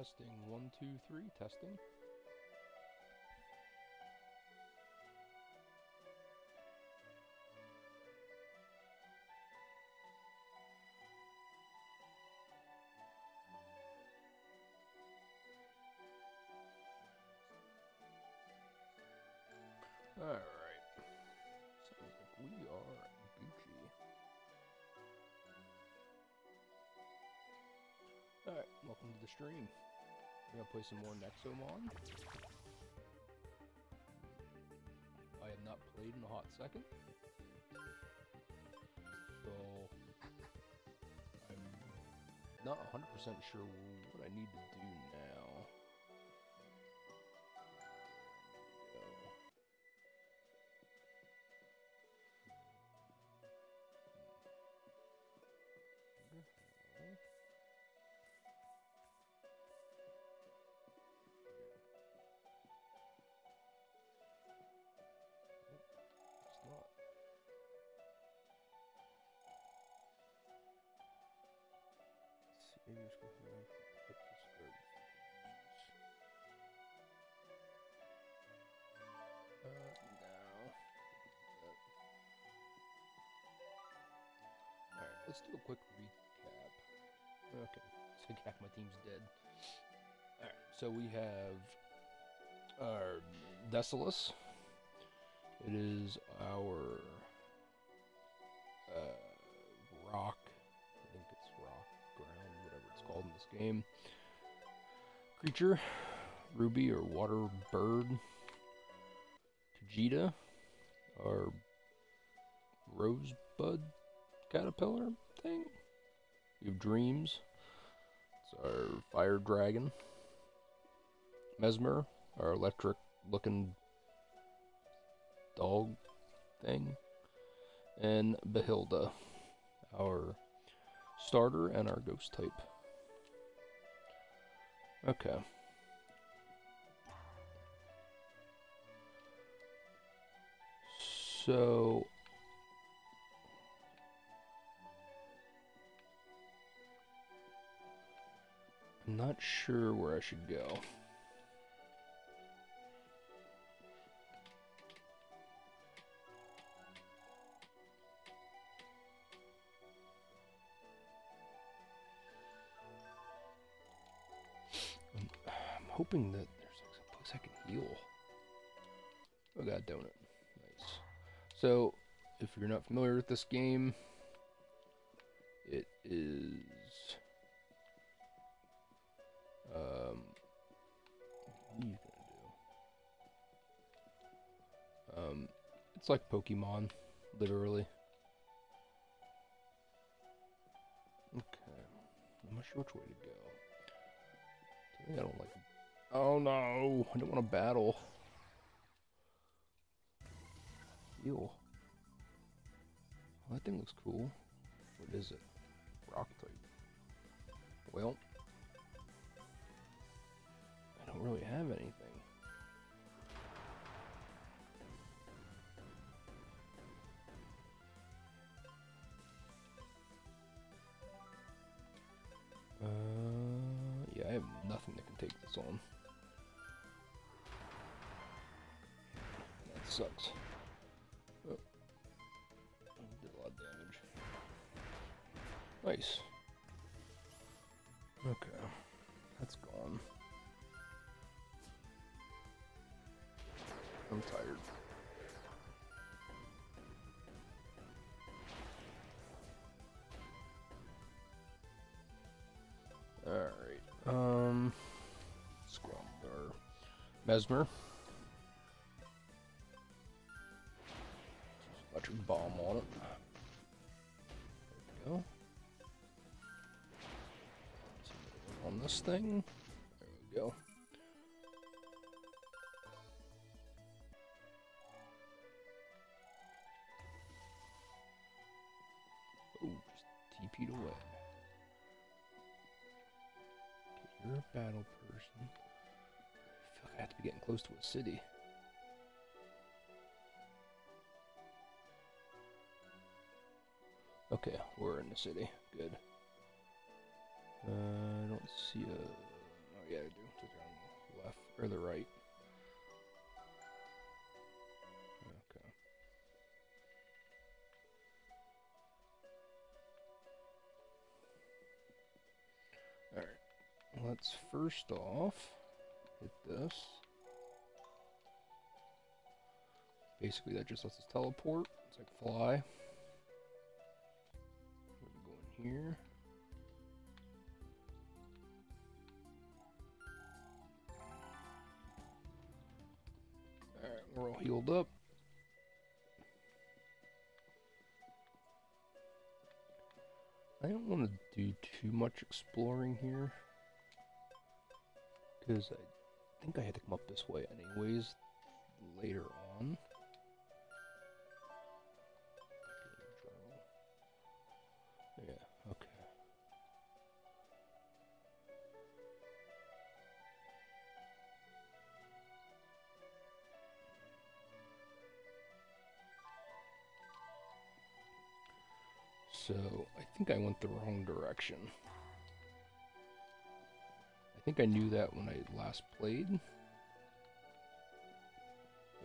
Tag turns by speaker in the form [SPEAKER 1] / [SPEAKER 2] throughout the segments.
[SPEAKER 1] Testing. One, two, three. Testing. Alright. Sounds like we are Gucci. Alright, welcome to the stream. We're gonna play some more Nexomon. I have not played in a hot second. So I'm not 100% sure what I need to do now. Let's do a quick recap. Okay, so half my team's dead. Alright, so we have our Desolus. It is our uh, rock. I think it's rock, ground, whatever it's called in this game. Creature, Ruby or water bird. Kajita, our rosebud caterpillar thing. We have Dreams. It's our fire dragon. Mesmer, our electric looking dog thing. And Behilda, our starter and our ghost type. Okay. So not sure where I should go. I'm, I'm hoping that there's like some place I can heal. Oh god, donut. Nice. So, if you're not familiar with this game, it is um, you do? Um, it's like Pokemon, literally. Okay, I'm not sure which way to go. I don't like. Oh no! I don't want to battle. Ew. Well, that thing looks cool. What is it? Rock type. Well, don't really have anything. Uh, yeah, I have nothing that can take this on. That sucks. Oh. Did a lot of damage. Nice. Okay. I'm tired. Alright. Um Scrum Mesmer. Electric bomb on it. There we go. On this thing. Getting close to a city. Okay, we're in the city. Good. Uh, I don't see a. Oh Yeah, I do. The left or the right. Okay. Alright. Let's first off hit this. Basically, that just lets us teleport. It's like fly. We're gonna go in here. Alright, we're all healed up. I don't want to do too much exploring here. Because I think I had to come up this way anyways later on. I went the wrong direction. I think I knew that when I last played.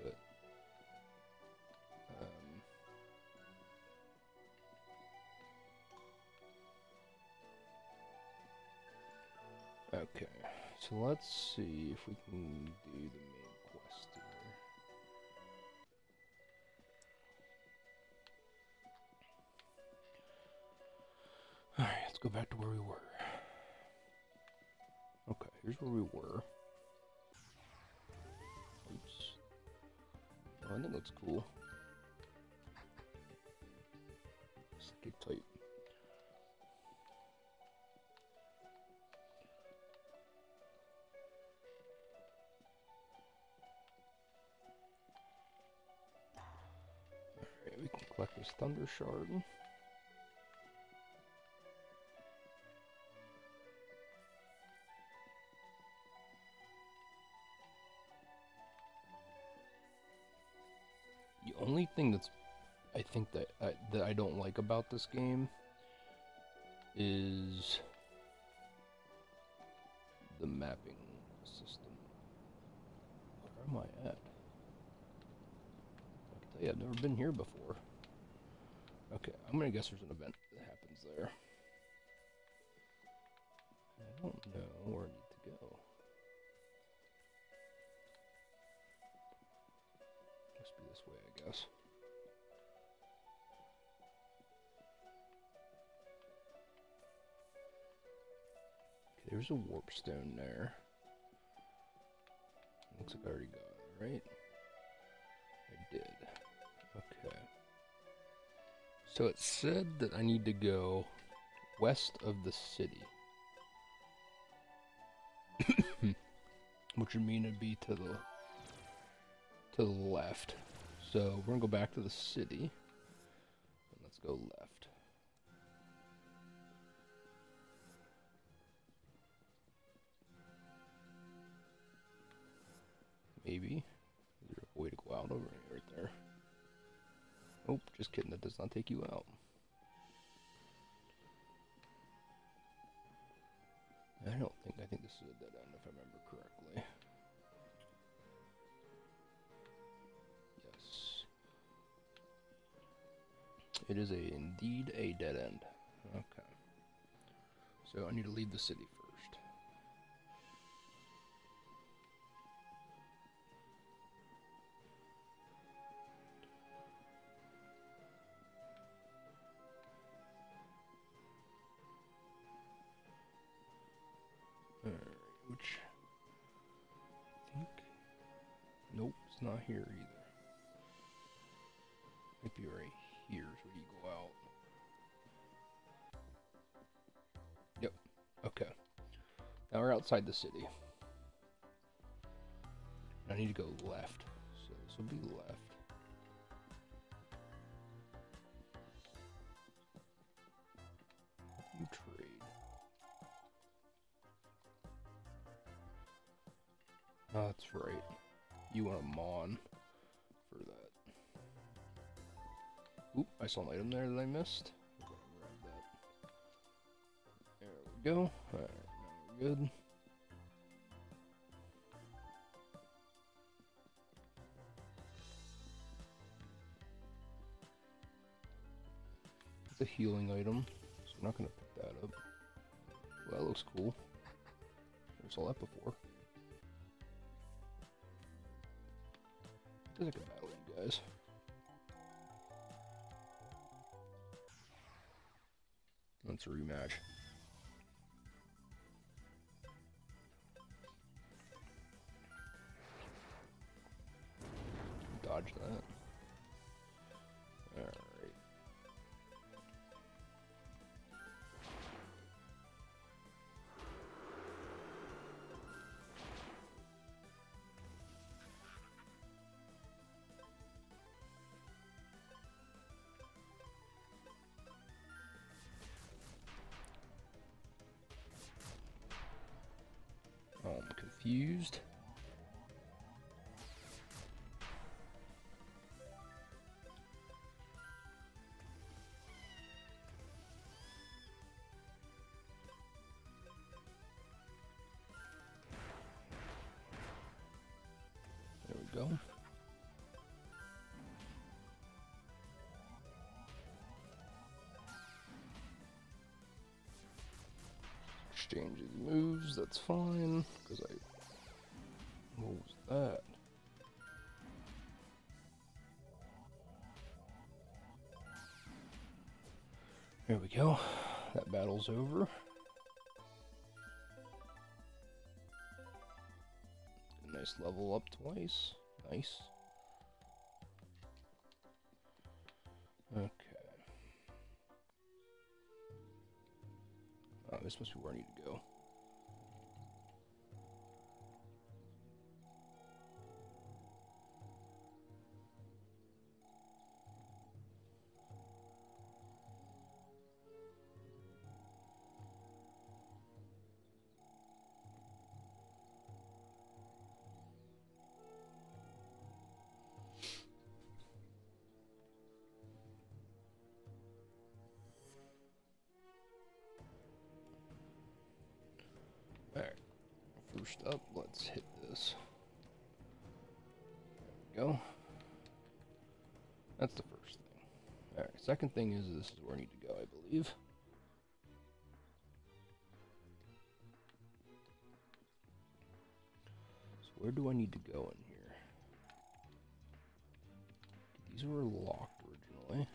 [SPEAKER 1] But, um, okay, so let's see if we can do the main go back to where we were. Okay, here's where we were. Oops. Oh, that looks cool. Skip tight. Alright, we can collect this thunder shard. Thing that's I think that I, that I don't like about this game is the mapping system. Where am I at? I can tell you, I've never been here before. Okay, I'm gonna guess there's an event that happens there. I don't know where there's a warp stone there. Looks like I already got it, right? I did. Okay. So it said that I need to go west of the city. Which would mean it'd be to the to the left. So we're gonna go back to the city. And let's go left. Maybe. Way to go out over right there? Oh, just kidding, that does not take you out. I don't think I think this is a dead end if I remember correctly. Yes. It is a indeed a dead end. Okay. So I need to leave the city not here either. Might be right here is where you go out. Yep. Okay. Now we're outside the city. I need to go left. So this will be left. You trade. Oh, that's right you want a Mon for that. Oop, I saw an item there that I missed. There we go. Alright, now we're good. It's a healing item, so I'm not going to pick that up. Well, that looks cool. Never saw that before. Like a battle, you guys. Let's rematch. Dodge that. I'm. There we go. Exchange these moves, that's fine, because I... There we go. That battle's over. Nice level up twice. Nice. Okay. Oh, this must be where I need to go. That's the first thing. Alright, second thing is this is where I need to go, I believe. So where do I need to go in here? These were locked originally.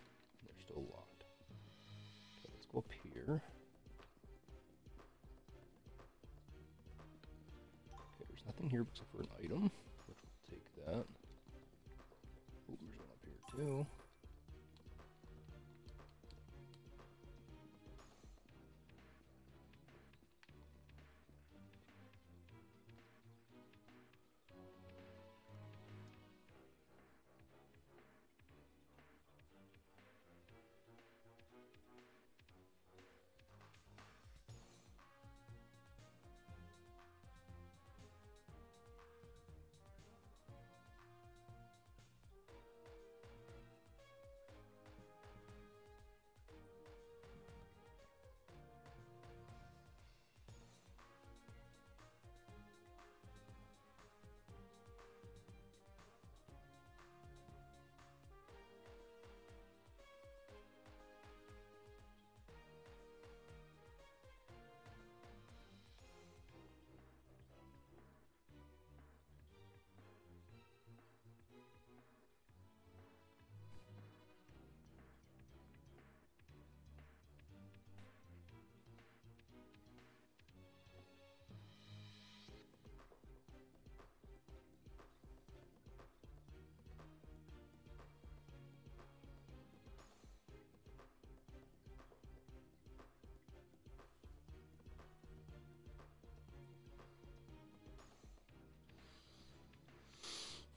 [SPEAKER 1] They're still locked. Okay, let's go up here. Okay, there's nothing here except for an item, take that. One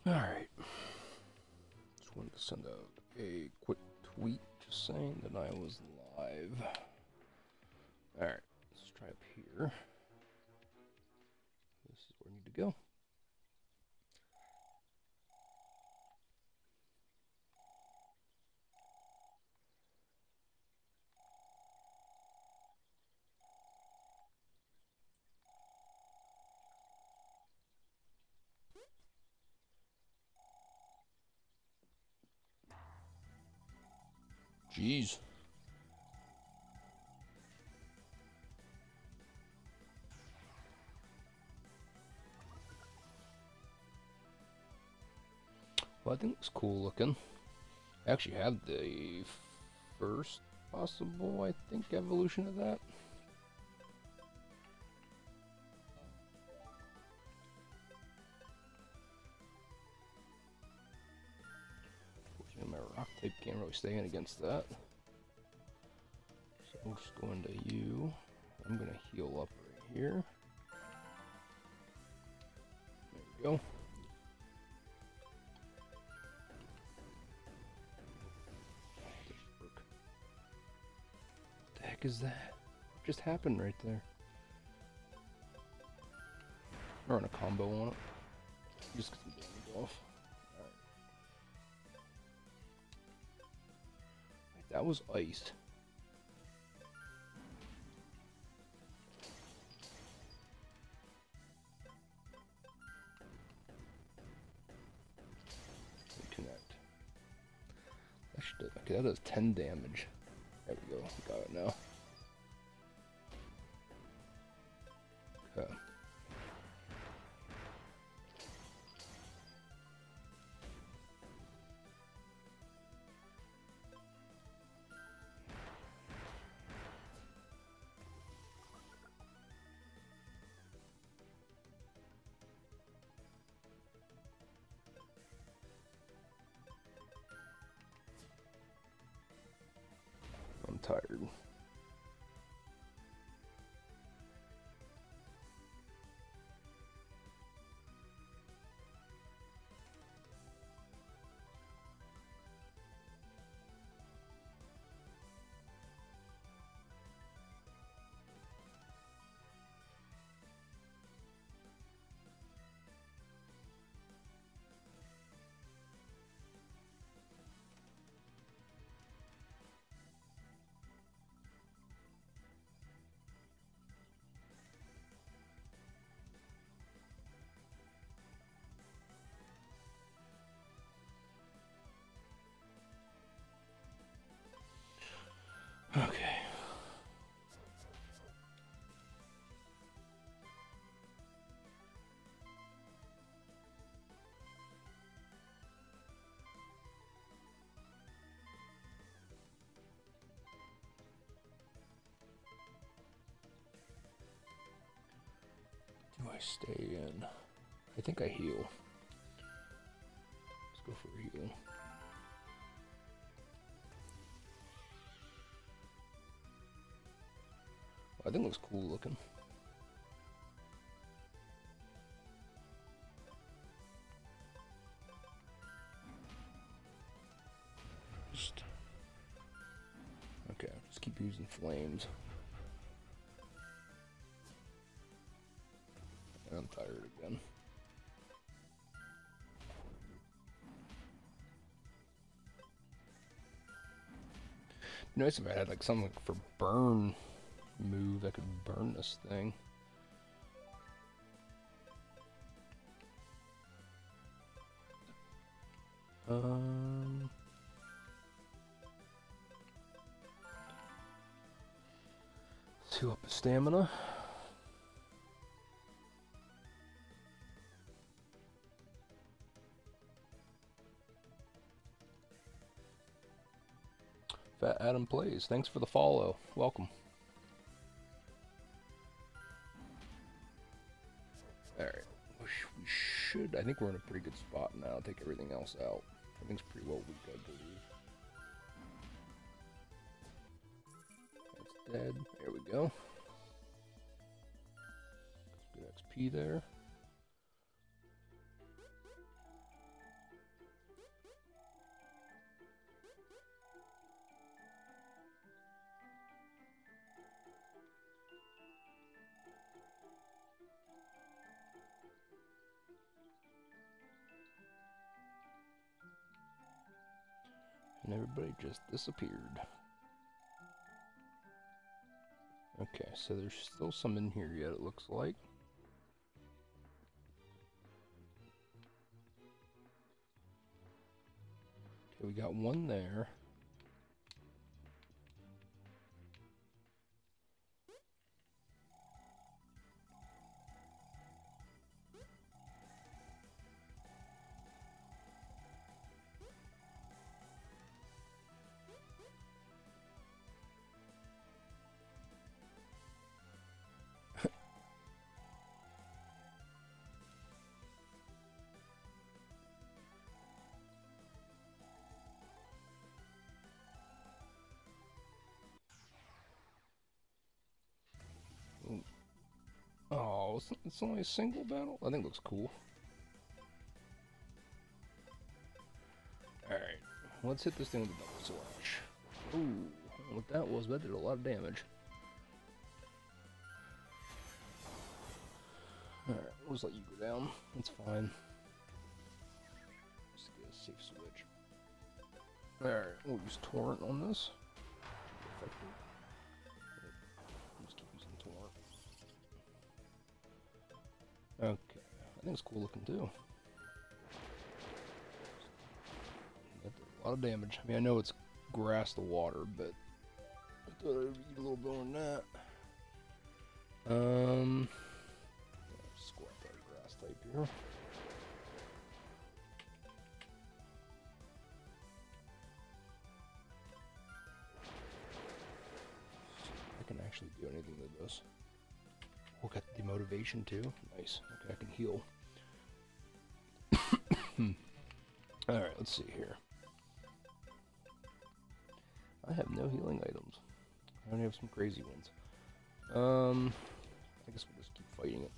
[SPEAKER 1] Alright. Just wanted to send out a quick tweet just saying that I was live. Alright, let's try up here. Jeez. Well, I think it's cool looking. I actually have the first possible, I think, evolution of that. Type can't really stay in against that. So we'll just go into you. I'm gonna heal up right here. There we go. What the heck is that? What just happened right there? Run a combo on it. Just get some damage off. That was iced. Connect. That should, okay, that does 10 damage. There we go. Got it now. Okay. Do I stay in? I think I heal. Let's go for a heal. It looks cool looking. Just okay. Just keep using flames. I'm tired again. Nice if I had like something for burn move that could burn this thing. Um. Two up the stamina. Fat Adam plays. Thanks for the follow. Welcome. Should. I think we're in a pretty good spot now. Take everything else out. Everything's pretty well weak, I believe. That's dead. There we go. Good XP there. And everybody just disappeared. Okay, so there's still some in here yet, it looks like. Okay, we got one there. Oh, it's, it's only a single battle? I think it looks cool. Alright, let's hit this thing with a double slash. Ooh, what that was, that did a lot of damage. Alright, we'll just let you go down. That's fine. Just get a safe switch. Alright, we'll use Torrent on this. Effective. Okay, I think it's cool looking too. A lot of damage. I mean, I know it's grass the water, but I thought I'd eat a little more than that. Um, squat that grass type here. I can actually do anything with this. We'll get the motivation too. Nice. Okay, I can heal. Alright, let's see here. I have no healing items. I only have some crazy ones. Um, I guess we'll just keep fighting it.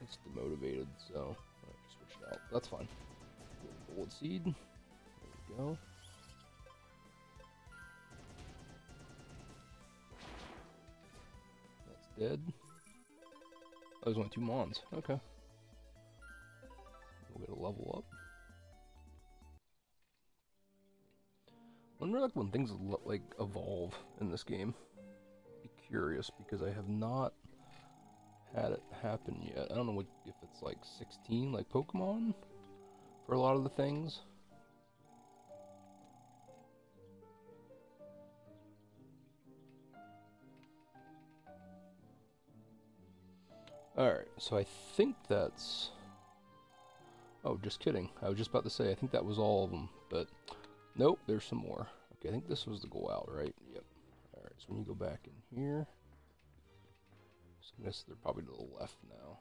[SPEAKER 1] It's demotivated, so right, switch it out. That's fine. Bullet seed. There we go. That's dead. There's only two mons. Okay. We'll get a level up. Wonder like when things like evolve in this game. Be curious because I have not had it happen yet. I don't know what if it's like 16 like Pokemon for a lot of the things. Alright, so I think that's... Oh, just kidding. I was just about to say, I think that was all of them, but nope, there's some more. Okay, I think this was the go out, right? Yep. Alright, so when you go back in here... So I guess they're probably to the left now.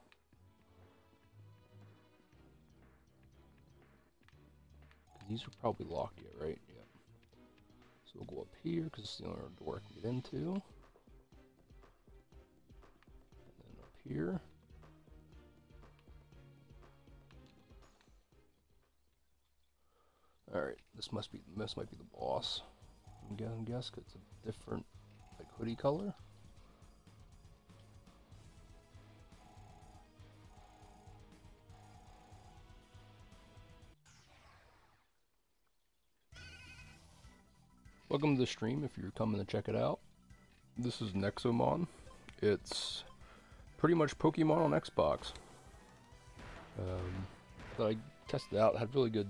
[SPEAKER 1] These are probably locked yet, right? Yep. So we'll go up here, because it's the only door I can get into. Here. Alright, this must be this might be the boss. I'm gonna guess it's a different like hoodie color. Welcome to the stream if you're coming to check it out. This is Nexomon. It's pretty much Pokemon on Xbox. Um, I tested out, had really good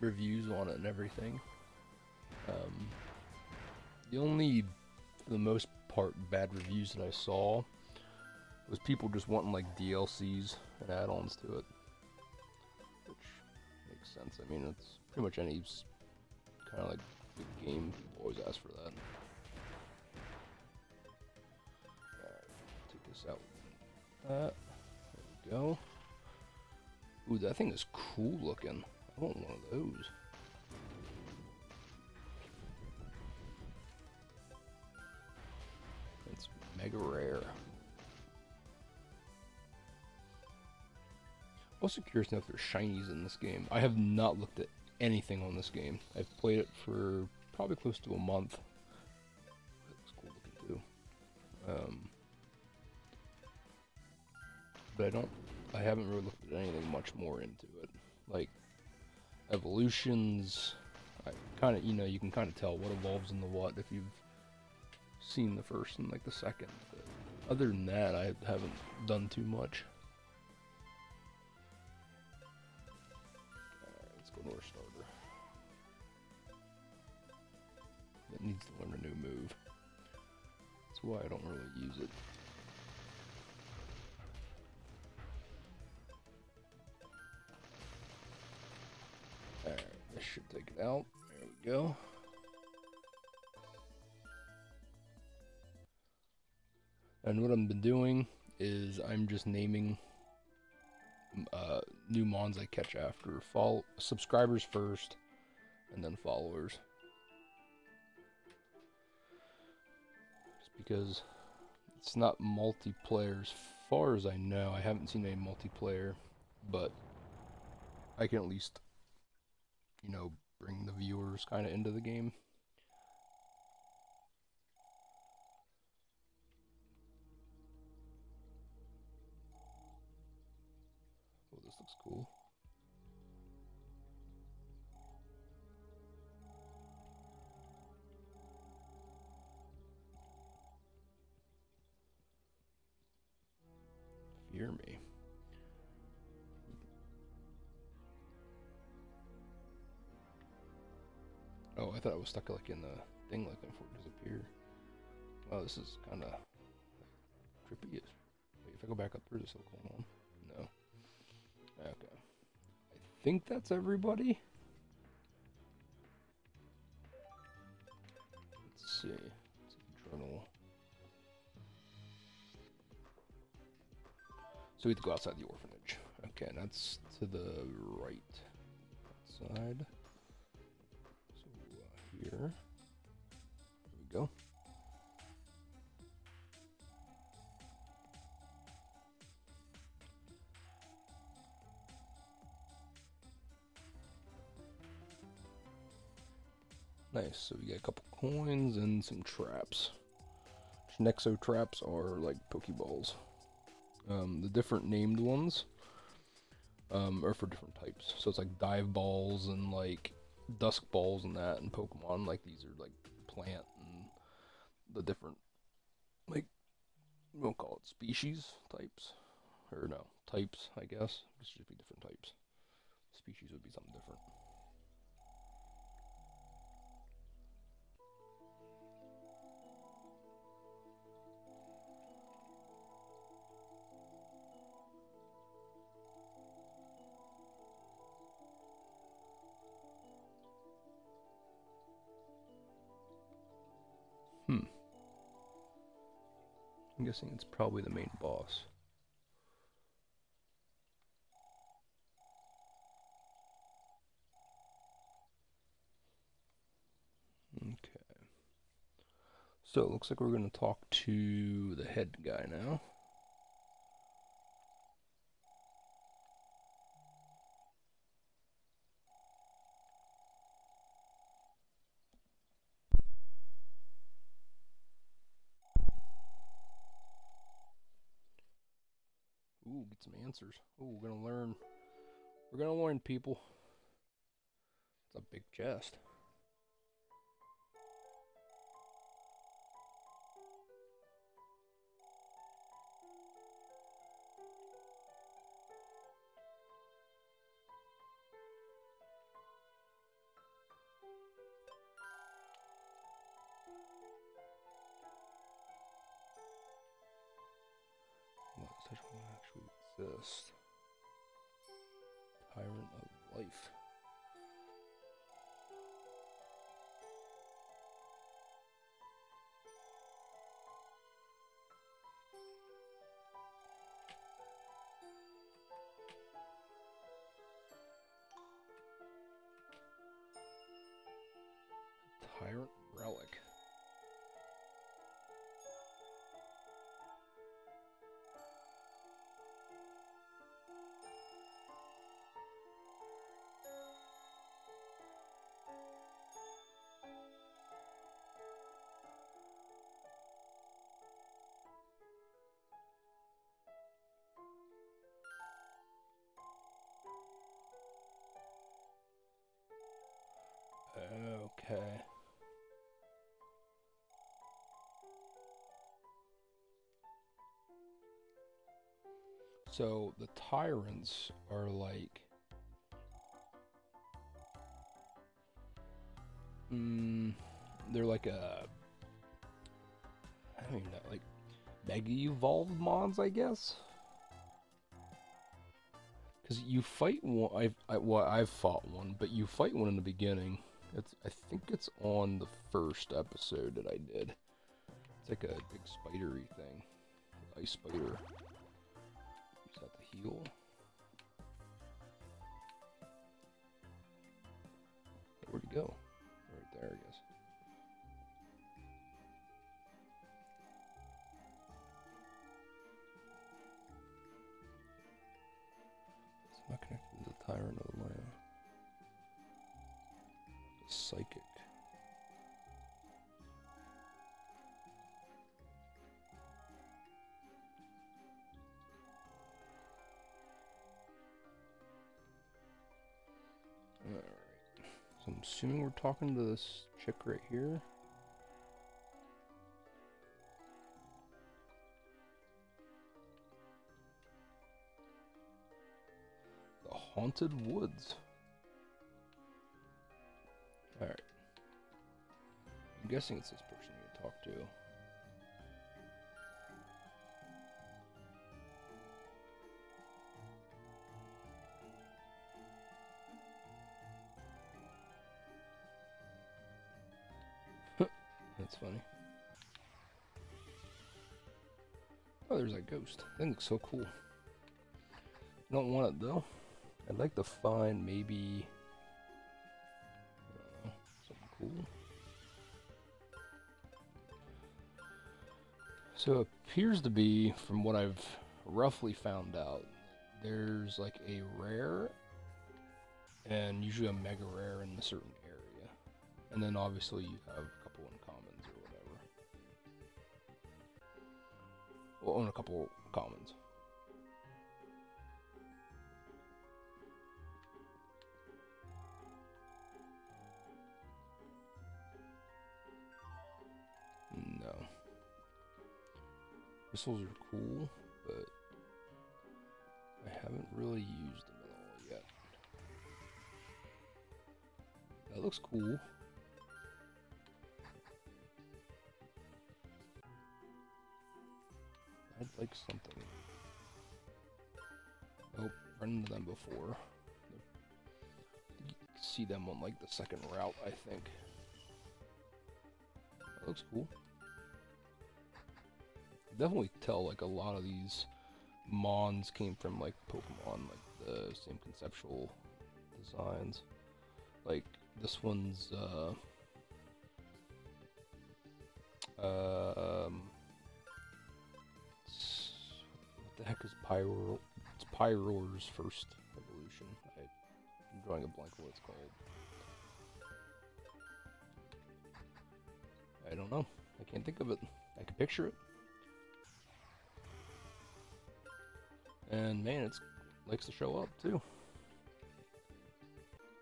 [SPEAKER 1] reviews on it and everything. Um, the only, for the most part, bad reviews that I saw was people just wanting like DLCs and add-ons to it, which makes sense. I mean, it's pretty much any kind of like game. Always ask for that. Out. Uh, there we go. Ooh, that thing is cool looking. I want one of those. It's mega rare. Also curious to know if there's shinies in this game. I have not looked at anything on this game. I've played it for probably close to a month. Looks cool looking too. Um, but I don't, I haven't really looked at anything much more into it. Like, evolutions, I kind of, you know, you can kind of tell what evolves in the what if you've seen the first and like the second. But other than that, I haven't done too much. Alright, let's go to our starter. It needs to learn a new move. That's why I don't really use it. Should take it out. There we go. And what I've been doing is I'm just naming uh, new mons I catch after. Follow subscribers first, and then followers. Just because it's not multiplayer as far as I know, I haven't seen any multiplayer, but I can at least, you know, bring the viewers kind of into the game. Oh, this looks cool. Fear me. I thought I was stuck like in the thing looking for it to disappear. Wow, this is kind of trippy. Wait, if I go back up there, is it still going on? No. Okay. I think that's everybody. Let's see. Let's see journal. So we have to go outside the orphanage. Okay, and that's to the right side. Here. There we go. Nice, so we got a couple coins and some traps. Nexo traps are like Pokeballs. Um, the different named ones um, are for different types. So it's like dive balls and like dusk balls and that and Pokemon. Like these are like plant and the different like we won't call it species types or no types. I guess it should be different types. Species would be something different. I'm guessing it's probably the main boss. Okay. So it looks like we're going to talk to the head guy now. Ooh, get some answers. Ooh, we're gonna learn. We're gonna learn, people. It's a big chest. Tyrant of life. Tyrant relic. Okay. So the tyrants are like mm, they're like a I don't even know, like mega evolved mons, I guess. Because you fight one, I've I, well, I've fought one, but you fight one in the beginning. It's I think it's on the first episode that I did. It's like a big spidery thing. Ice spider. Is that the heel? Where'd he go? Right there, I guess. It's not connected to the tyrant assuming we're talking to this chick right here. The Haunted Woods. Alright. I'm guessing it's this person you talk to. Funny. Oh, there's a ghost. That looks so cool. Don't want it though. I'd like to find maybe uh, something cool. So it appears to be, from what I've roughly found out, there's like a rare and usually a mega rare in a certain area. And then obviously you have Well, own a couple commons. No. Missiles are cool, but I haven't really used them at all yet. That looks cool. I'd like something. Nope, run into them before. See them on like the second route, I think. That looks cool. Definitely tell like a lot of these Mons came from like Pokemon, like the same conceptual designs. Like this one's uh um the heck is Pyro it's Pyroar's first evolution. I, I'm drawing a blank what it's called. I don't know. I can't think of it. I can picture it. And man, it likes to show up too.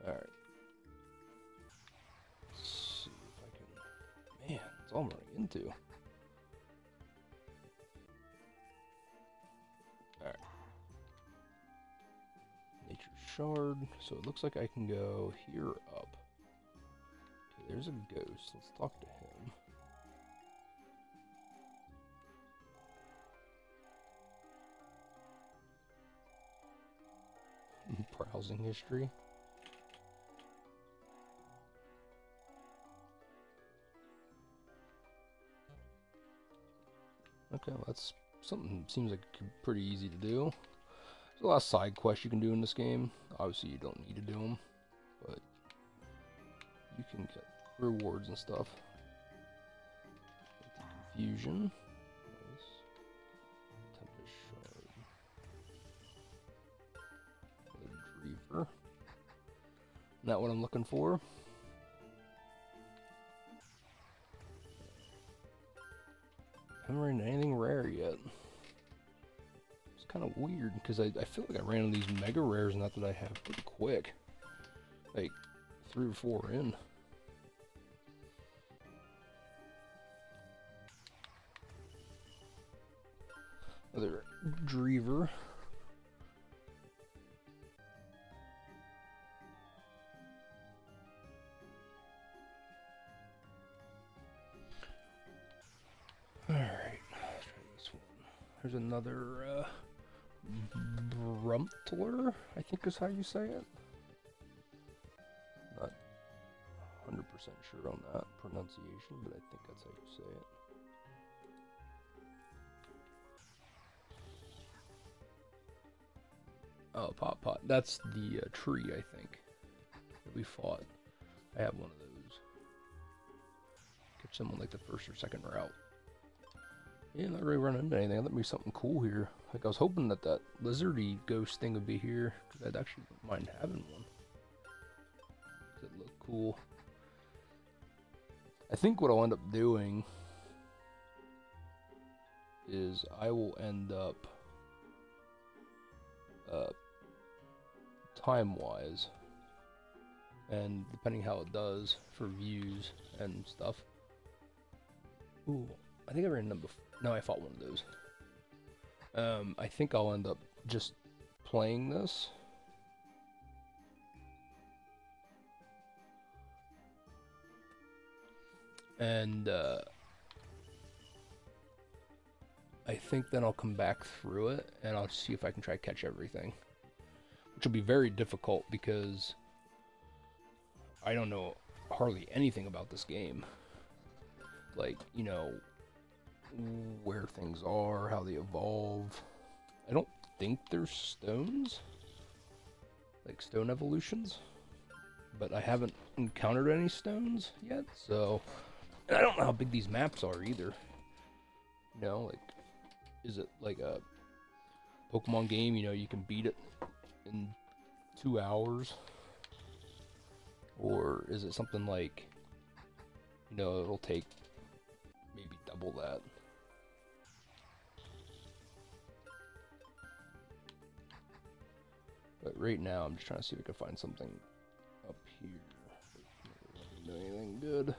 [SPEAKER 1] Alright. See if I can man, it's all I'm running into. Shard. So it looks like I can go here up. Okay, there's a ghost. Let's talk to him. Browsing history. Okay, well that's something seems like pretty easy to do. There's a lot of side quests you can do in this game. Obviously, you don't need to do them, but you can get rewards and stuff. Confusion. Dreaver. Not what I'm looking for. Haven't ran into anything rare yet. Kind of weird because I, I feel like I ran into these mega rares not that I have pretty quick. Like three or four in. Another Dreaver. Alright. There's another uh, Brumptler, I think is how you say it. Not 100% sure on that pronunciation, but I think that's how you say it. Oh, Pop Pot. That's the uh, tree, I think, that we fought. I have one of those. Catch someone like the first or second route. Yeah, not really running into anything. Let me something cool here. Like I was hoping that that lizardy ghost thing would be here, I'd actually mind having one. it looked cool. I think what I'll end up doing is I will end up uh, time wise and depending how it does for views and stuff. Ooh, I think I ran before. No, I fought one of those. Um, I think I'll end up just playing this. And, uh, I think then I'll come back through it and I'll see if I can try to catch everything. Which will be very difficult because I don't know hardly anything about this game. Like, you know, where things are, how they evolve. I don't think there's stones. Like stone evolutions. But I haven't encountered any stones yet, so... I don't know how big these maps are either. You know, like is it like a Pokemon game? You know, you can beat it in two hours, or is it something like you know it'll take maybe double that? But right now, I'm just trying to see if I can find something up here. Do Anything good?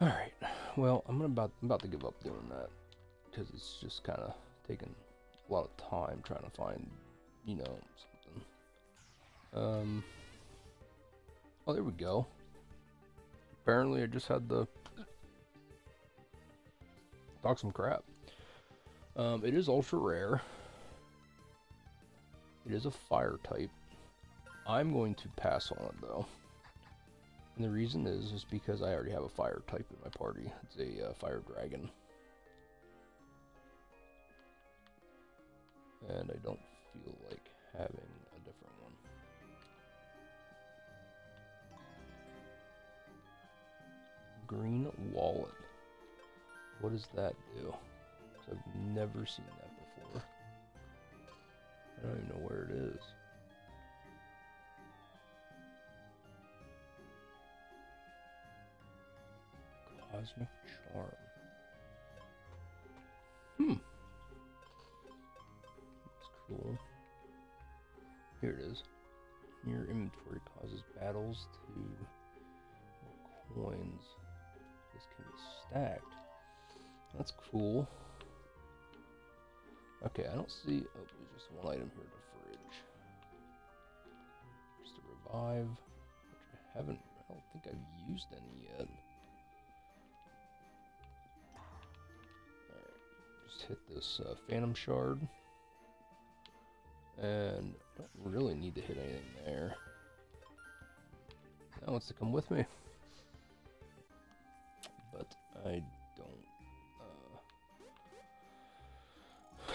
[SPEAKER 1] Alright, well, I'm about, I'm about to give up doing that. Because it's just kind of taking a lot of time trying to find, you know. Um, oh, there we go. Apparently I just had the talk some crap. Um, it is ultra rare. It is a fire type. I'm going to pass on it though. And the reason is, is because I already have a fire type in my party. It's a uh, fire dragon. And I don't feel like having Green wallet. What does that do? I've never seen that before. I don't even know where it is. Cosmic Charm. Hmm. That's cool. Here it is. Your inventory causes battles to coins. Stacked. That's cool. Okay, I don't see. Oh, there's just one item here the fridge. Just a revive, which I haven't. I don't think I've used any yet. Alright, just hit this uh, Phantom Shard. And I don't really need to hit anything there. Now wants to come with me. I don't uh,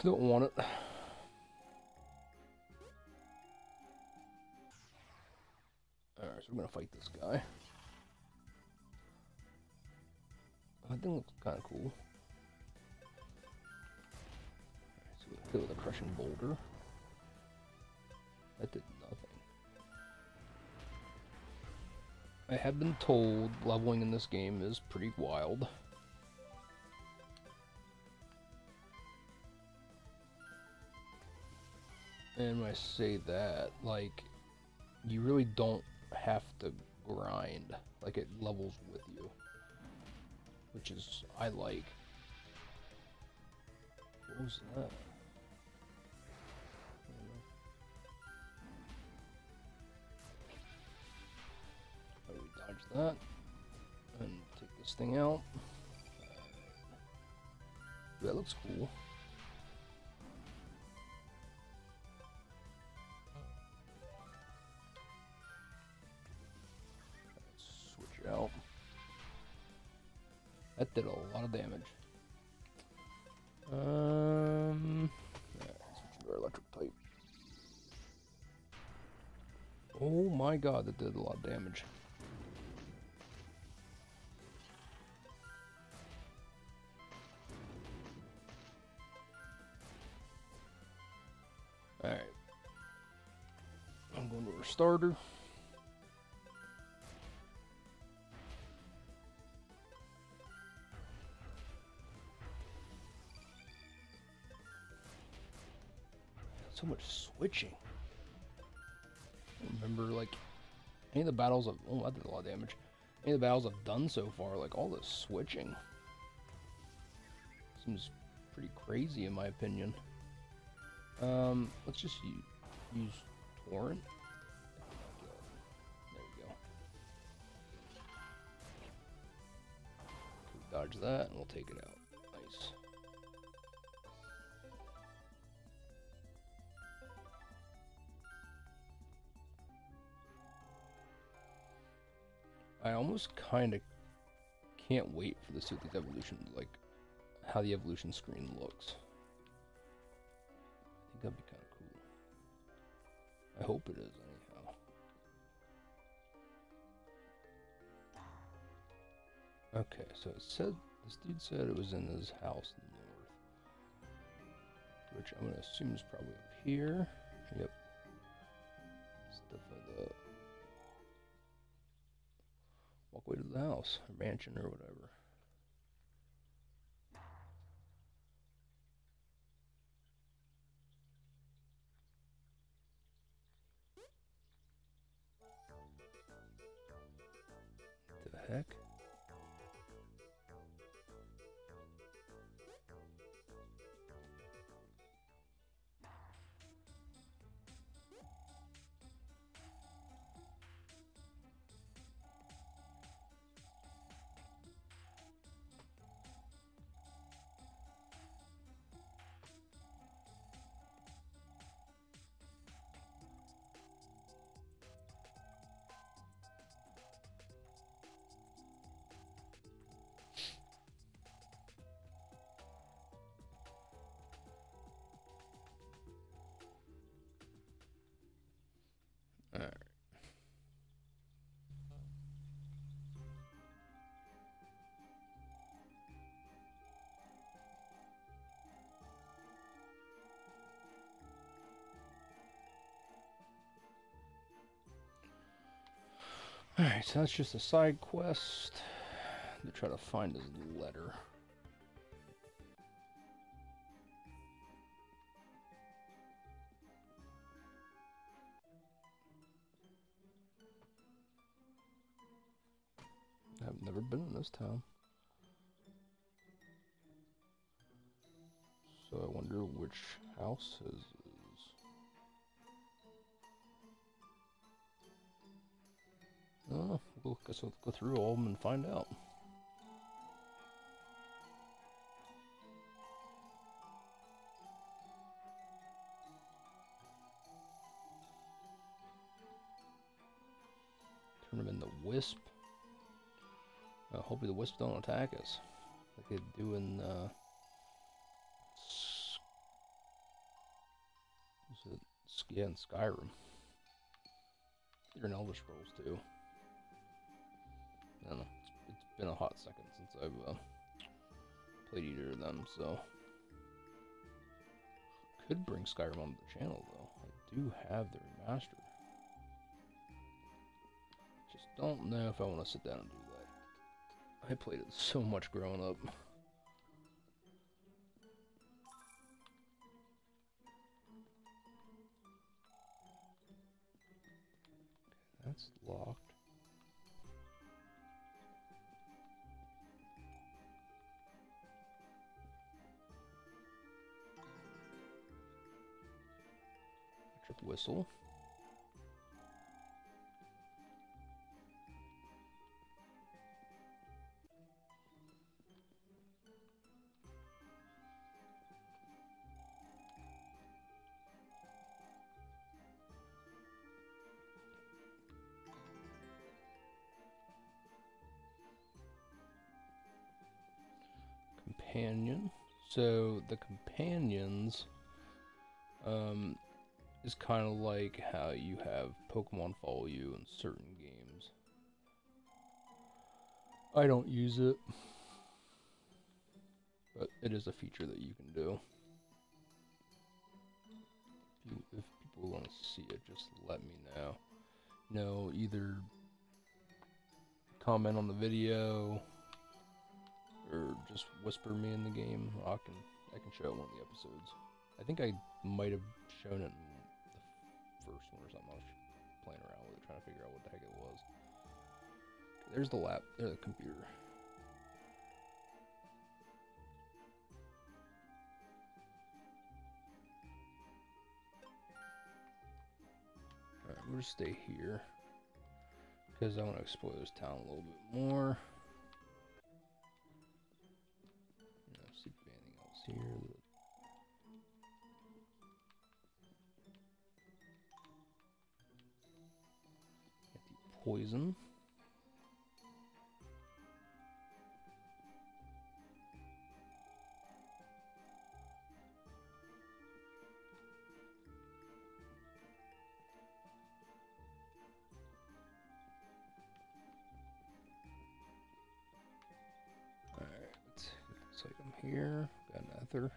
[SPEAKER 1] don't want it. Alright, so we're gonna fight this guy. I think looks kinda cool. Hit with a crushing boulder. That did I have been told leveling in this game is pretty wild. And when I say that, like, you really don't have to grind. Like, it levels with you. Which is, I like. What was that? That. And take this thing out. That looks cool. Switch out. That did a lot of damage. Um, switch to electric type. Oh my god, that did a lot of damage. Starter. So much switching. remember like any of the battles of oh I did a lot of damage. Any of the battles I've done so far, like all the switching. Seems pretty crazy in my opinion. Um, let's just use, use torrent. Dodge that, and we'll take it out. Nice. I almost kind of can't wait for the Soothie's evolution, like how the evolution screen looks. I think that'd be kind of cool. I hope it is, Okay, so it said, this dude said it was in his house north. Which I'm gonna assume is probably up here. Yep. Stuff like that. Walk way to the house, mansion, or whatever. Alright, so that's just a side quest to try to find his letter. I've never been in this town. So I wonder which house is. Oh, we'll guess we'll go through all of them and find out. Turn him into Wisp. Uh, hopefully the wisps don't attack us. Like they do in, uh... S it, yeah, in Skyrim. You're in Elder Scrolls too. Don't know. It's, it's been a hot second since I've uh, played either of them, so... Could bring Skyrim onto the channel, though. I do have the remaster. Just don't know if I want to sit down and do that. I played it so much growing up. That's locked. Whistle. companion. So the companions um, is kind of like how you have Pokemon follow you in certain games. I don't use it, but it is a feature that you can do. If, people want to see it, just let me know. you know, either comment on the video or just whisper me in the game. I can I can show it one of the episodes. I think I might have shown it first one or something. I was playing around with it, trying to figure out what the heck it was. There's the lap. There's the computer. Alright, we'll just stay here. Because I want to explore this town a little bit more. Know, see if anything else here. Poison. Looks like I'm here. Got another.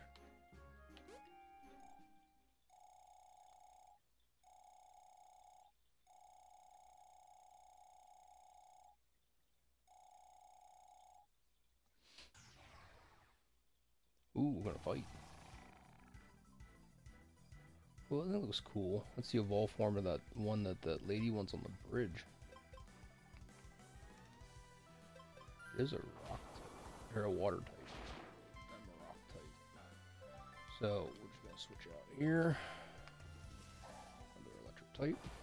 [SPEAKER 1] Ooh, we're gonna fight. Well, that looks cool. That's the evolved form of that one that that lady wants on the bridge. Is a rock type, or a water type. I'm a rock type. So, we're just gonna switch out here. Under electric type.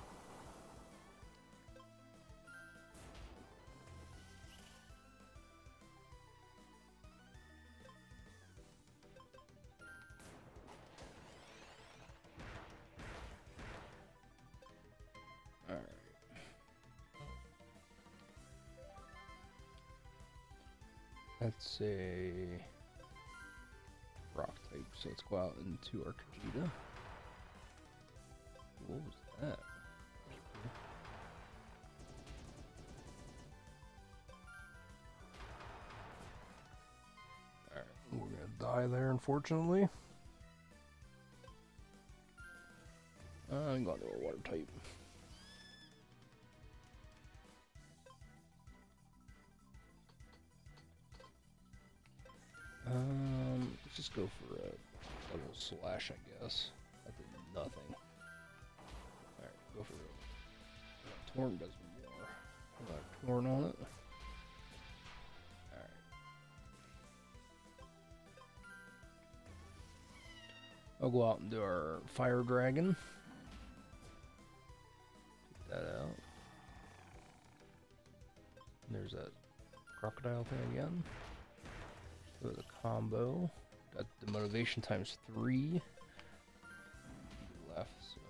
[SPEAKER 1] That's say rock type, so let's go out into Arcagita. What was that? Alright, we're gonna die there, unfortunately. Slash, I guess. That did nothing. Alright, go for it. Torn does more. Uh, torn on it. Alright. I'll go out and do our fire dragon. Take that out. There's that crocodile thing again. Go the combo. Got the motivation times three. Left, so.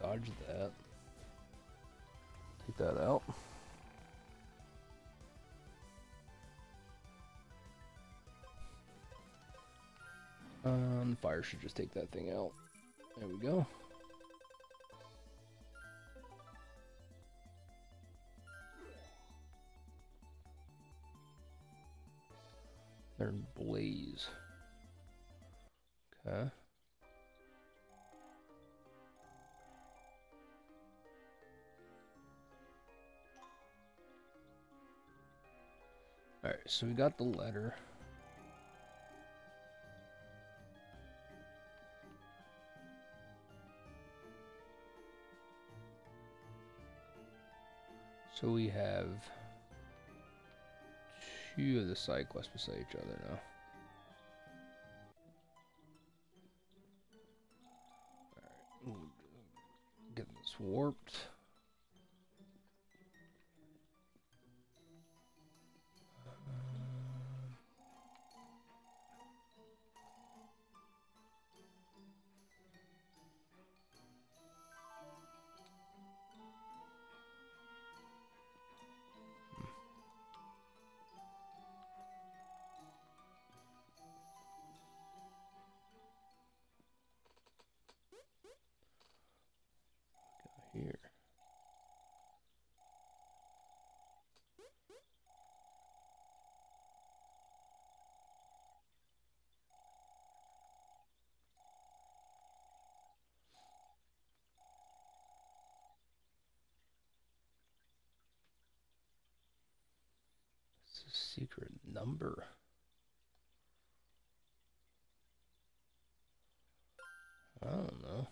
[SPEAKER 1] Dodge that. Take that out. Um, fire should just take that thing out. There we go. They're blaze. Okay. Alright, so we got the letter. So we have few of the side quests beside each other now. Alright, get this warped. Secret number? I don't know.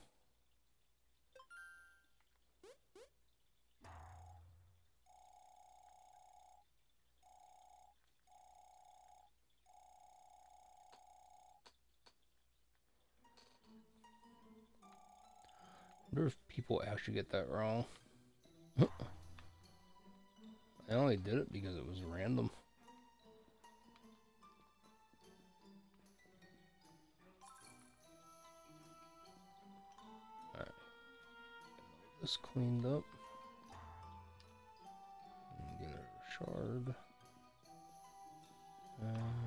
[SPEAKER 1] wonder if people actually get that wrong. I only did it because it was random. This cleaned up. Get a shard. And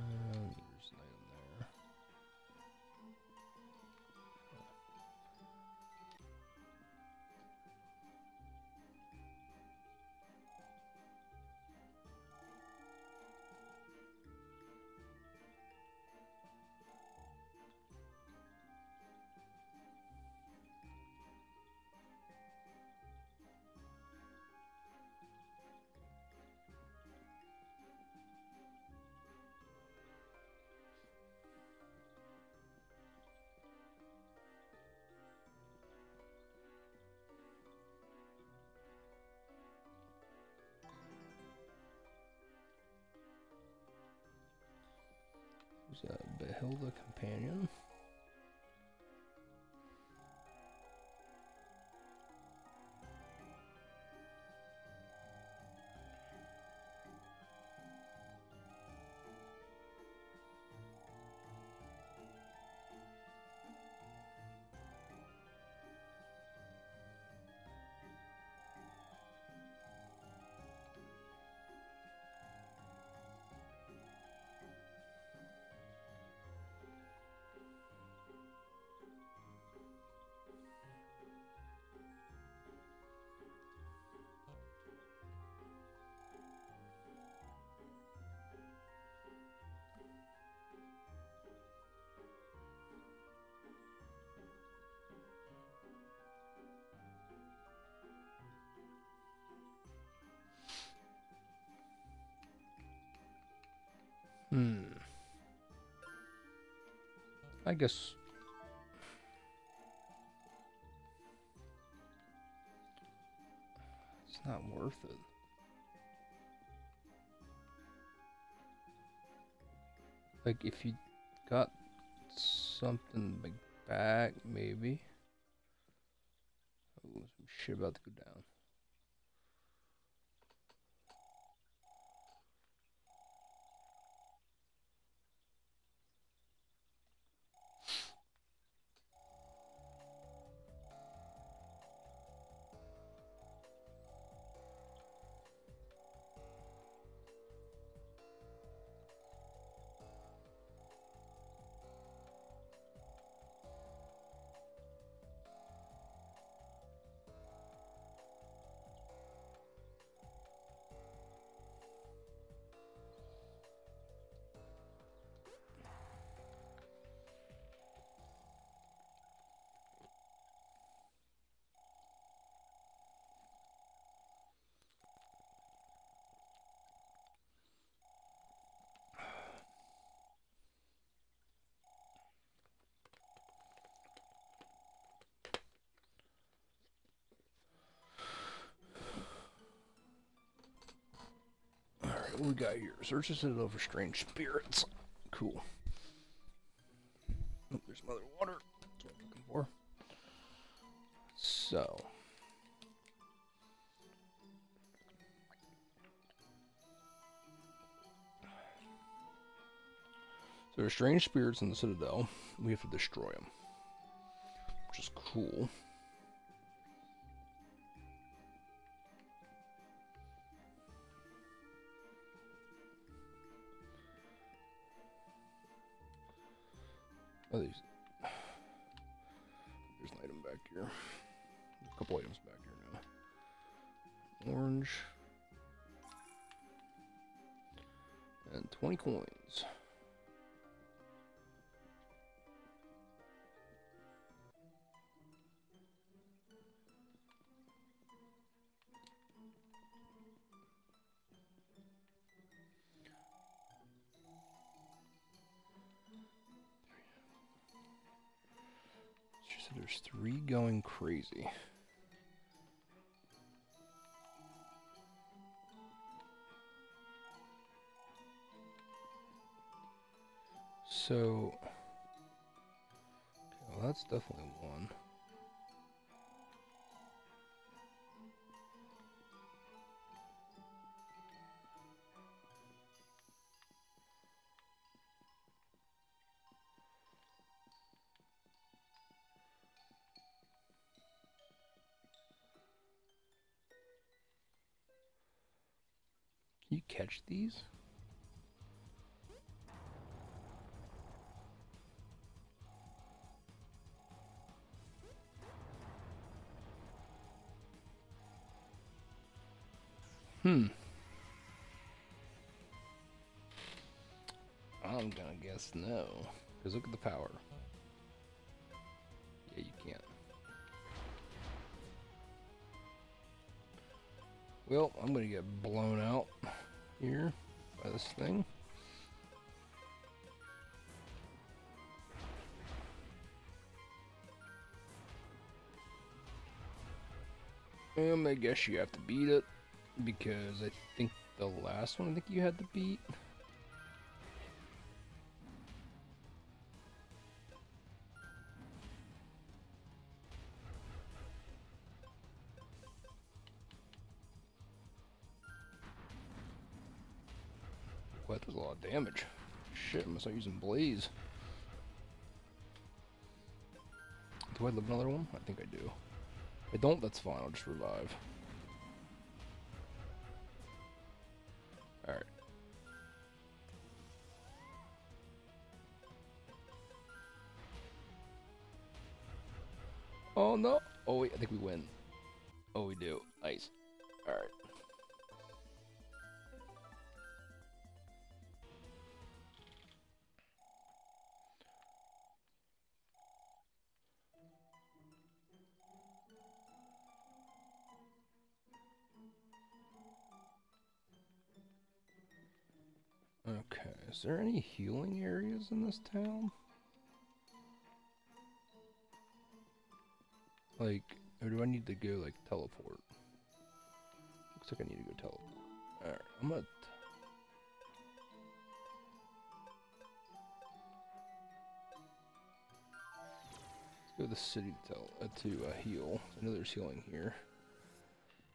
[SPEAKER 1] There's a Behilda companion. Hmm. I guess. It's not worth it. Like, if you got something back, maybe. Oh, some shit about to go down. What we got here? Search the citadel for strange spirits. Cool. Oh, there's mother water. That's what I'm looking for. So. So there's strange spirits in the citadel. We have to destroy them. Which is cool. Oh, these. There's an item back here. A couple items back here now. Orange. And 20 coins. There's three going crazy. So, well, that's definitely you catch these? Hmm. I'm gonna guess no. Because look at the power. Yeah, you can't. Well, I'm gonna get blown out here by this thing. Um, I guess you have to beat it because I think the last one I think you had to beat. Blaze. Do I live another one? I think I do. If I don't, that's fine. I'll just revive. Alright. Oh no! Oh wait, I think we win. Oh, we do. Nice. Alright. Is there any healing areas in this town? Like, or do I need to go, like, teleport? Looks like I need to go teleport. Alright, I'm gonna... Let's go to the city to, tel uh, to uh, heal. I know there's healing here.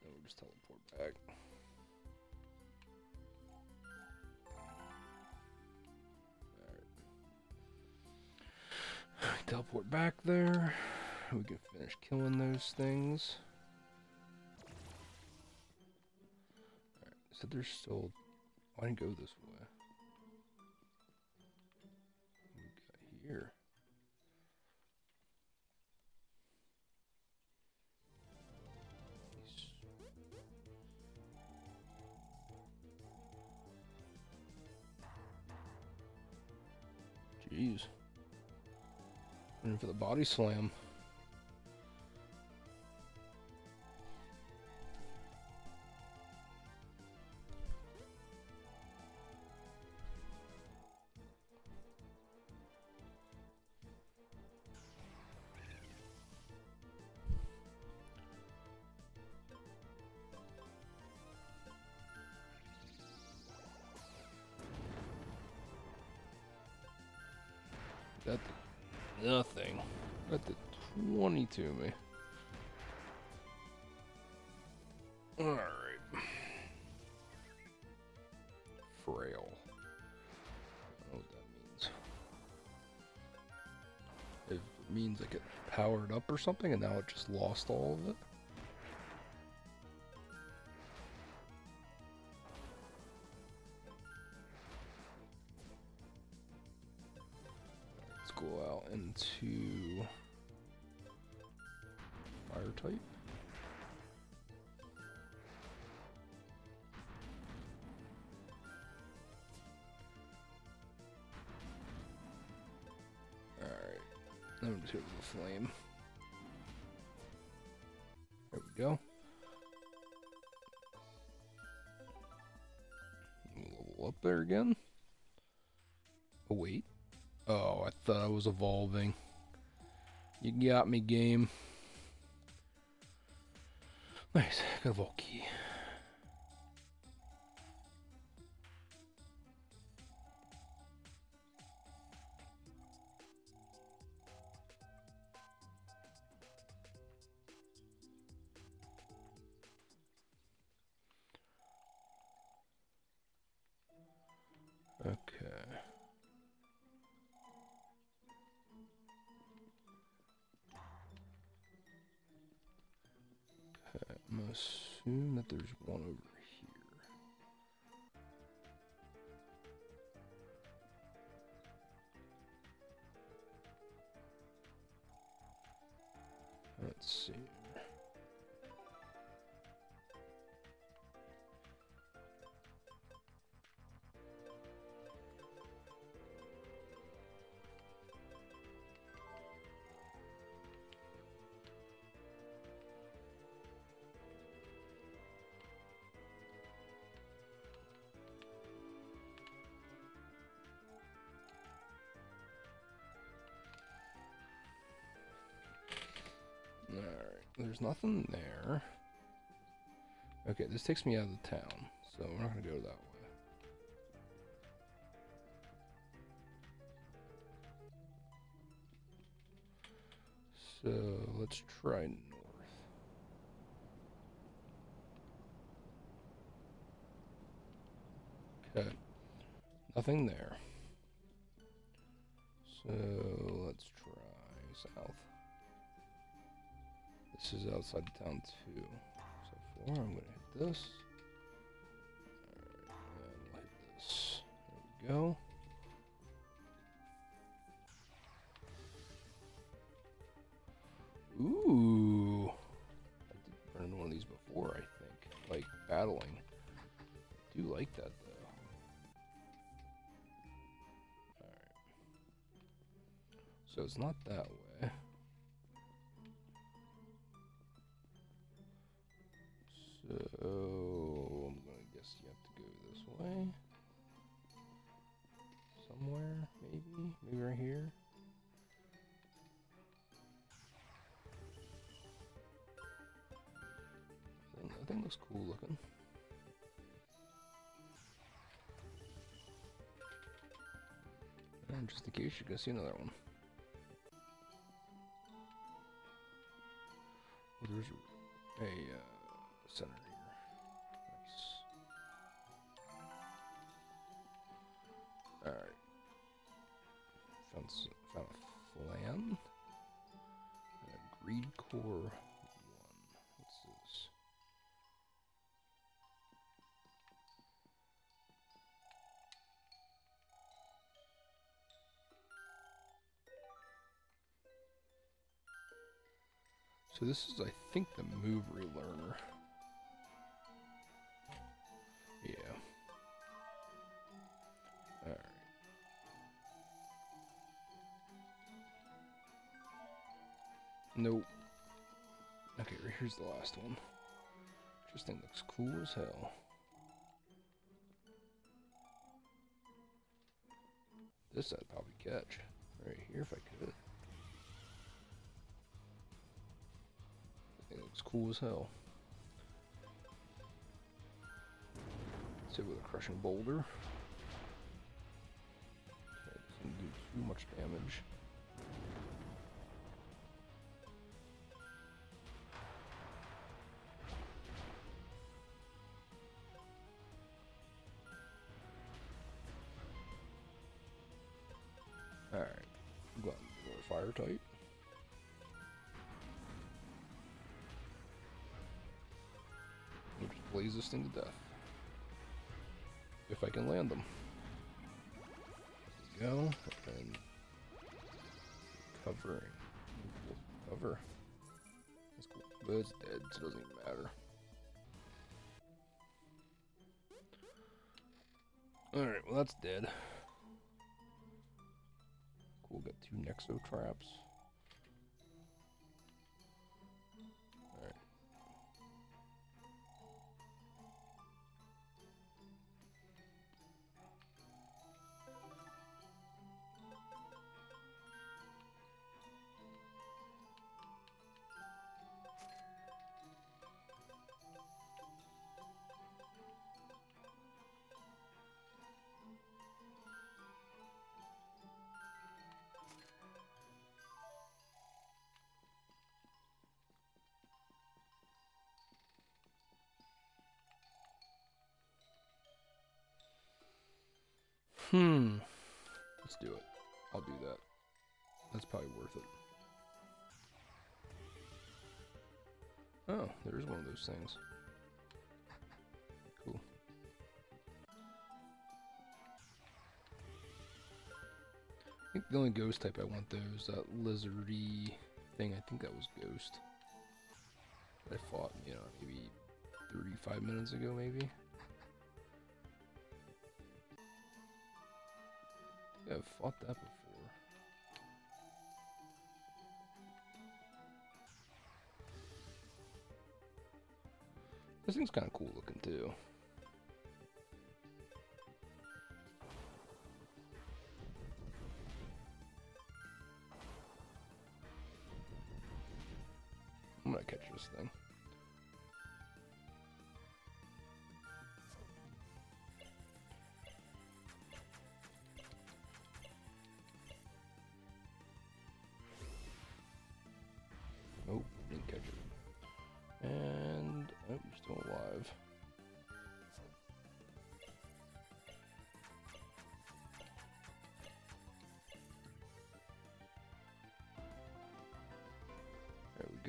[SPEAKER 1] Then we'll just teleport back. Teleport back there. We can finish killing those things. Alright, so there's still... Why didn't go this way? We got here? Jeez. And for the body slam. To me. Alright. Frail. I what that means. It means like get powered up or something and now it just lost all of it. Again. Oh wait. Oh, I thought I was evolving. You got me, game. Nice. Got a there's nothing there. Okay, this takes me out of the town, so we're not gonna go that way. So let's try north. Okay, nothing there. So let's try south. This is outside the town too. So four, I'm gonna hit this. We'll this. There we go. Ooh. I did one of these before, I think. Like battling. I do like that though. So it's not that. So I'm gonna guess you have to go this way. Somewhere, maybe? Maybe right here. That- thing looks cool looking. And just in case you go see another one. Oh, there's a uh, center All right. Found found a flan. And a greed core one. What's this? So this is, I think, the move relearner. Nope. Okay, here's the last one. This thing looks cool as hell. This I'd probably catch. Right here if I could. It looks cool as hell. Let's hit with a crushing boulder. Okay, doesn't do too much damage. This thing to death. If I can land them. There we go. And covering. Cover. That's cool. But it's dead, so it doesn't even matter. Alright, well that's dead. Cool, got two Nexo traps. Hmm. Let's do it. I'll do that. That's probably worth it. Oh, there is one of those things. Cool. I think the only ghost type I want though is that lizardy thing. I think that was ghost. I fought, you know, maybe 35 minutes ago, maybe. I have fought that before. This thing's kind of cool looking too. I'm gonna catch this thing.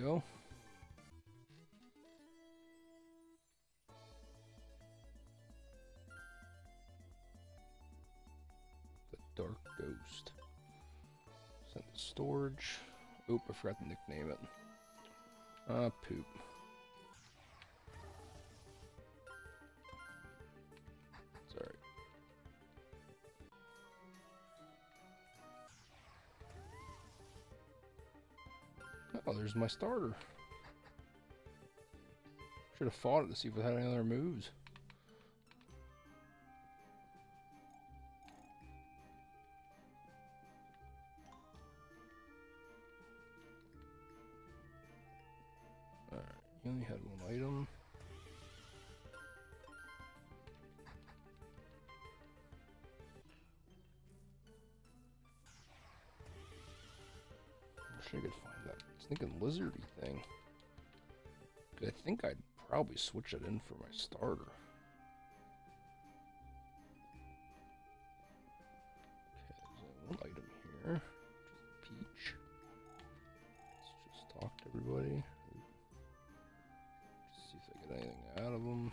[SPEAKER 1] Go. The Dark Ghost. Sent to storage. Oop, I forgot to nickname it. Ah, poop. My starter. Should have fought it to see if it had any other moves. Alright, you only had one item. Was thinking lizardy thing. I think I'd probably switch it in for my starter. Okay, there's one item here, peach. Let's just talk to everybody. See if I get anything out of them.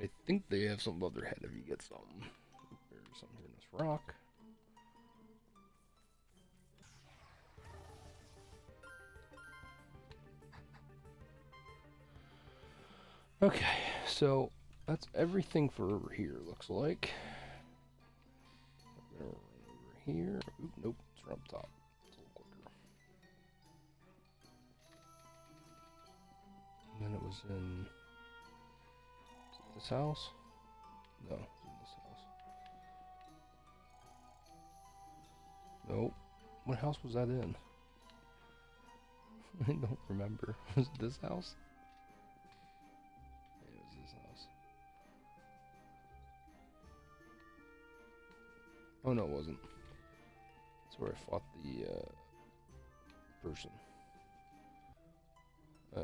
[SPEAKER 1] I think they have something above their head if you get something. There's something in this rock. Okay, so that's everything for over here, looks like. Over here. Nope, it's right up top. It's a little quicker. And then it was in this house? No, it's in this house. Nope. What house was that in? I don't remember. Was it this house? Oh no, it wasn't. That's where I fought the uh, person. Uh,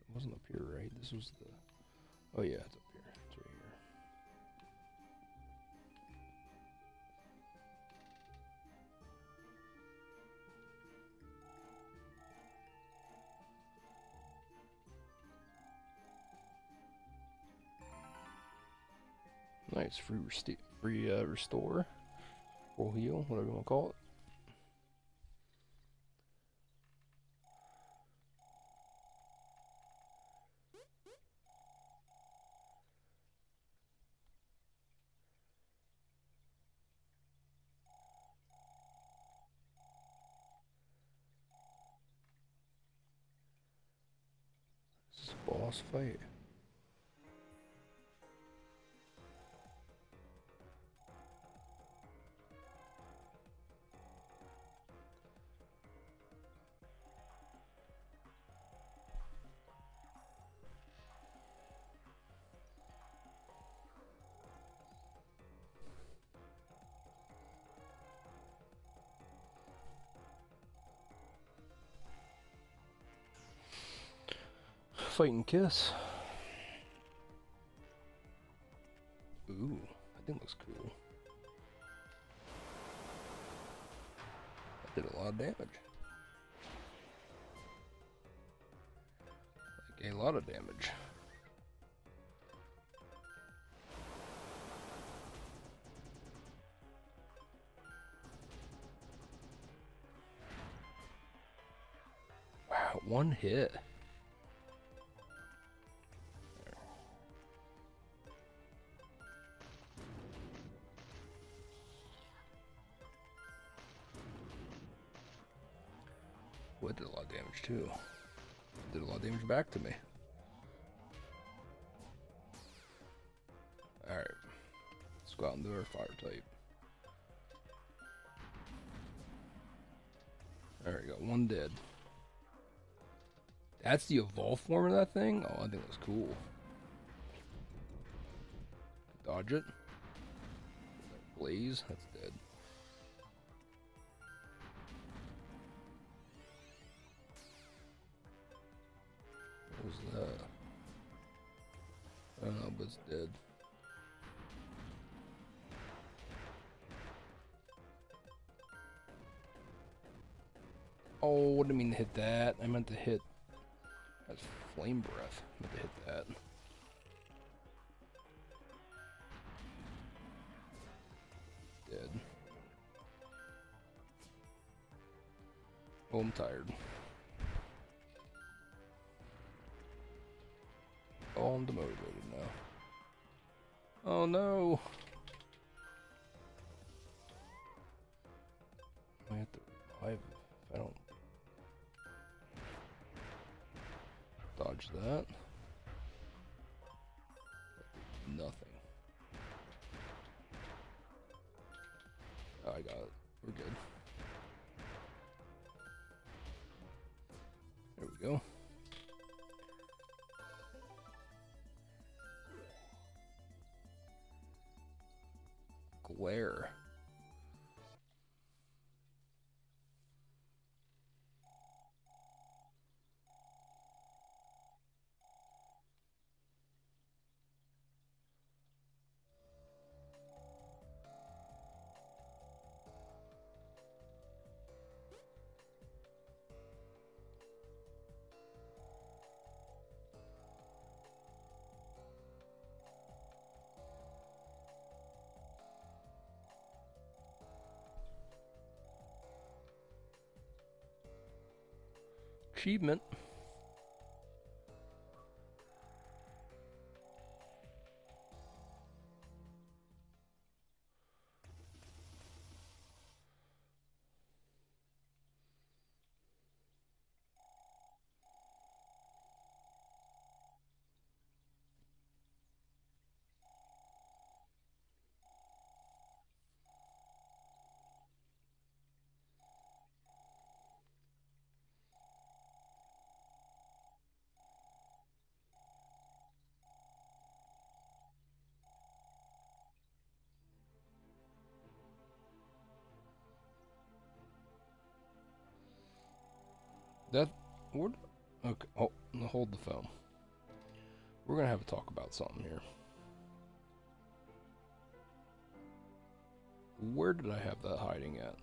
[SPEAKER 1] it wasn't up here, right? This was the. Oh yeah, Nice free resti- free uh, restore, full heal, whatever you want to call it. Boss fight. Fighting Kiss. Ooh, that thing looks cool. That did a lot of damage. Like a lot of damage. Wow, one hit. Too. Did a lot of damage back to me. Alright. Let's go out and do our fire type. There we go, one dead. That's the evolved form of that thing? Oh, I think that's cool. Dodge it. Blaze, that's dead. That? I don't know, but it's dead. Oh, what do I mean to hit that? I meant to hit. That's flame breath. I meant to hit that. Dead. Oh, I'm tired. Oh, I'm demotivated now. Oh no! I have to revive if I don't dodge that. Nothing. Oh, I got it. We're good. There we go. Glare. Achievement. That would Okay. Oh, hold the phone. We're gonna have a talk about something here. Where did I have that hiding at?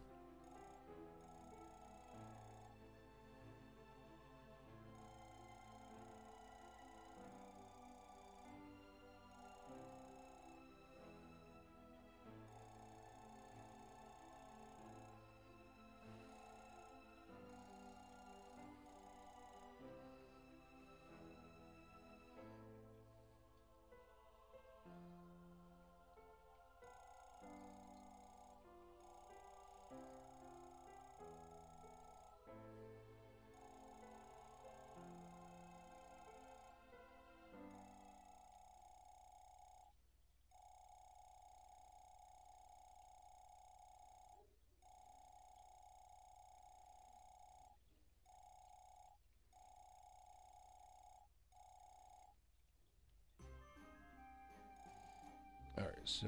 [SPEAKER 1] So...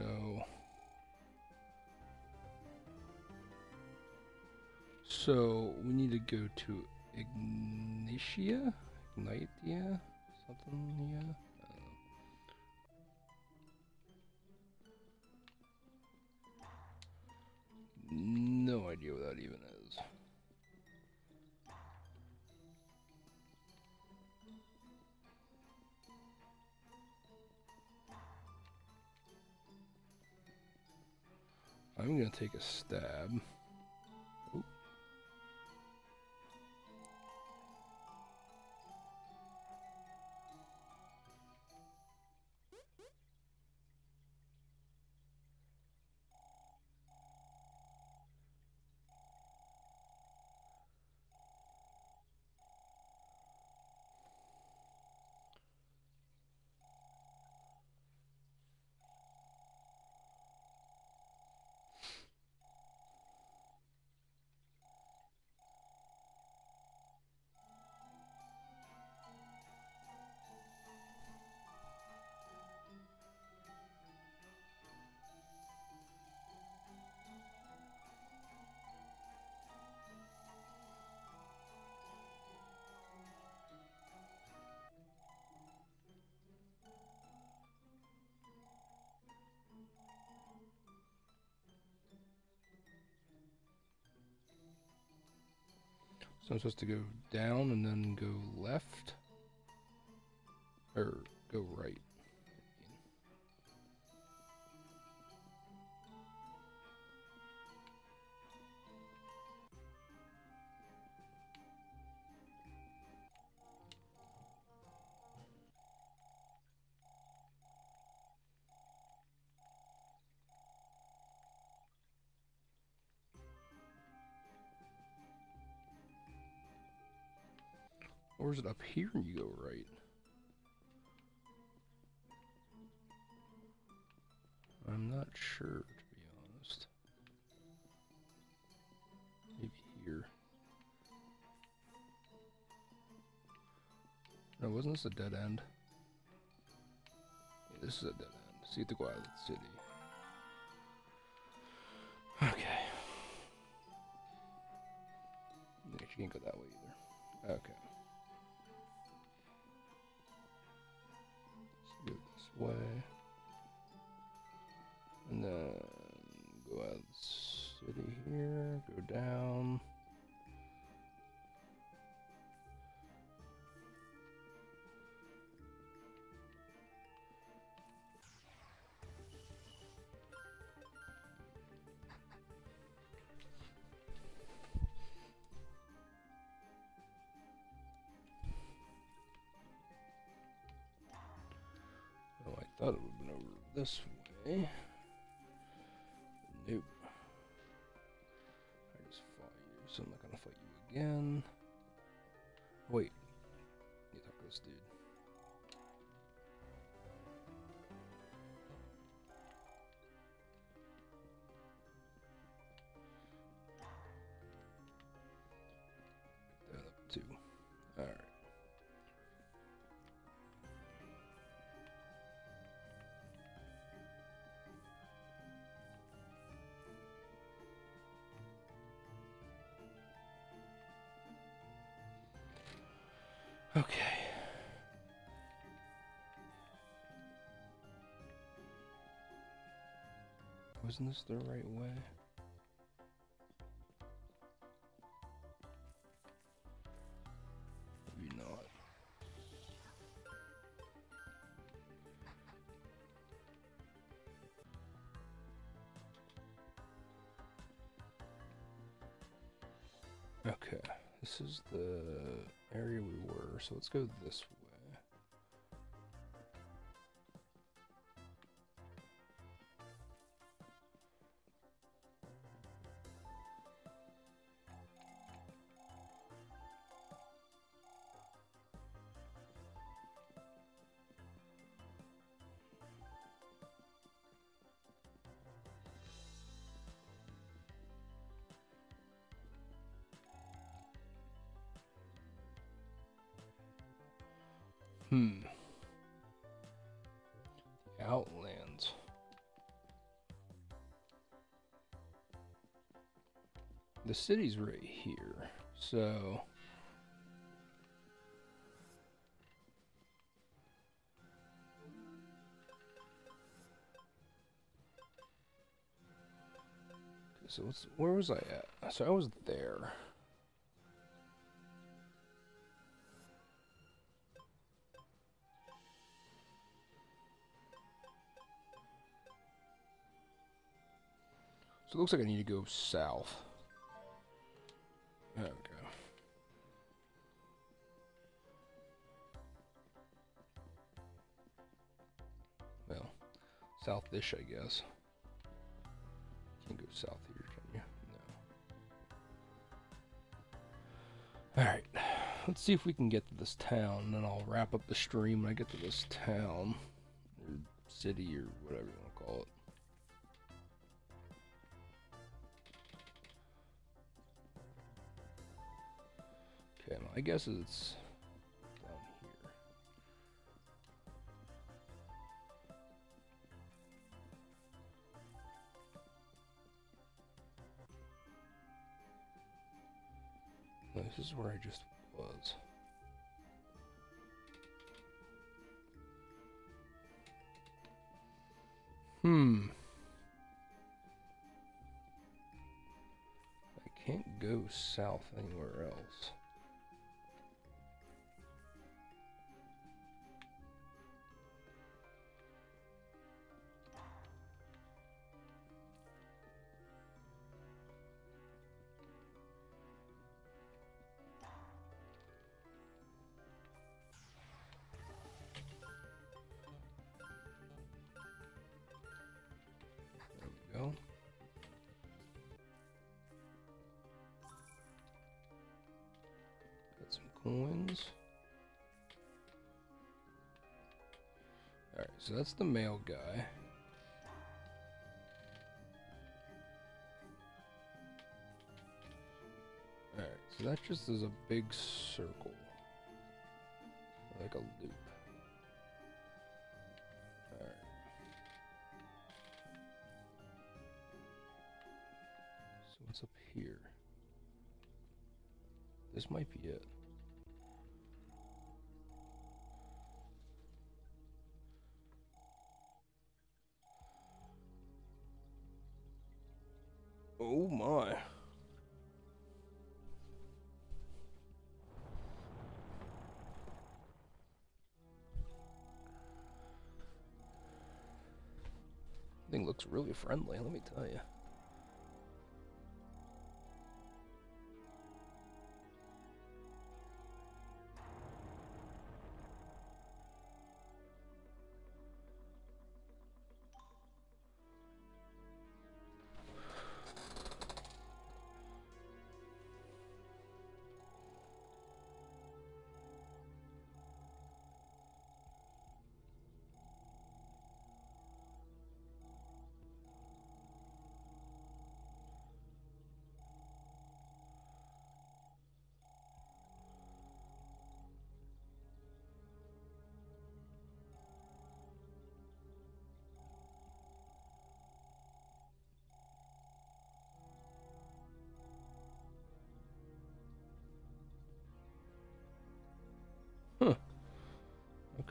[SPEAKER 1] So, we need to go to Ignitia? Ignitia? something? Yeah. Um, no idea what that even is. I'm gonna take a stab. So I'm supposed to go down and then go left? Or go right? Or is it up here and you go right? I'm not sure, to be honest. Maybe here. No, wasn't this a dead end? Yeah, this is a dead end. See the Quiet City. Okay. She can't go that way either. Okay. Way. And then go out the city here, go down. This way. Nope. I just fought you, so I'm not gonna fight you again. Wasn't this the right way? Maybe not. Okay, this is the area we were, so let's go this way. city's right here. So... So what's, where was I at? So I was there. So it looks like I need to go south. There we go. Well, south-ish, I guess. Can't go south here, can you? No. Alright, let's see if we can get to this town, and then I'll wrap up the stream when I get to this town, or city, or whatever you want to call it. Okay, my guess it's down here. No, this is where I just was. Hmm. I can't go south anywhere else. Alright, so that's the male guy. Alright, so that just is a big circle. Like a loop. What's up here? This might be it. Oh my. Thing looks really friendly, let me tell you.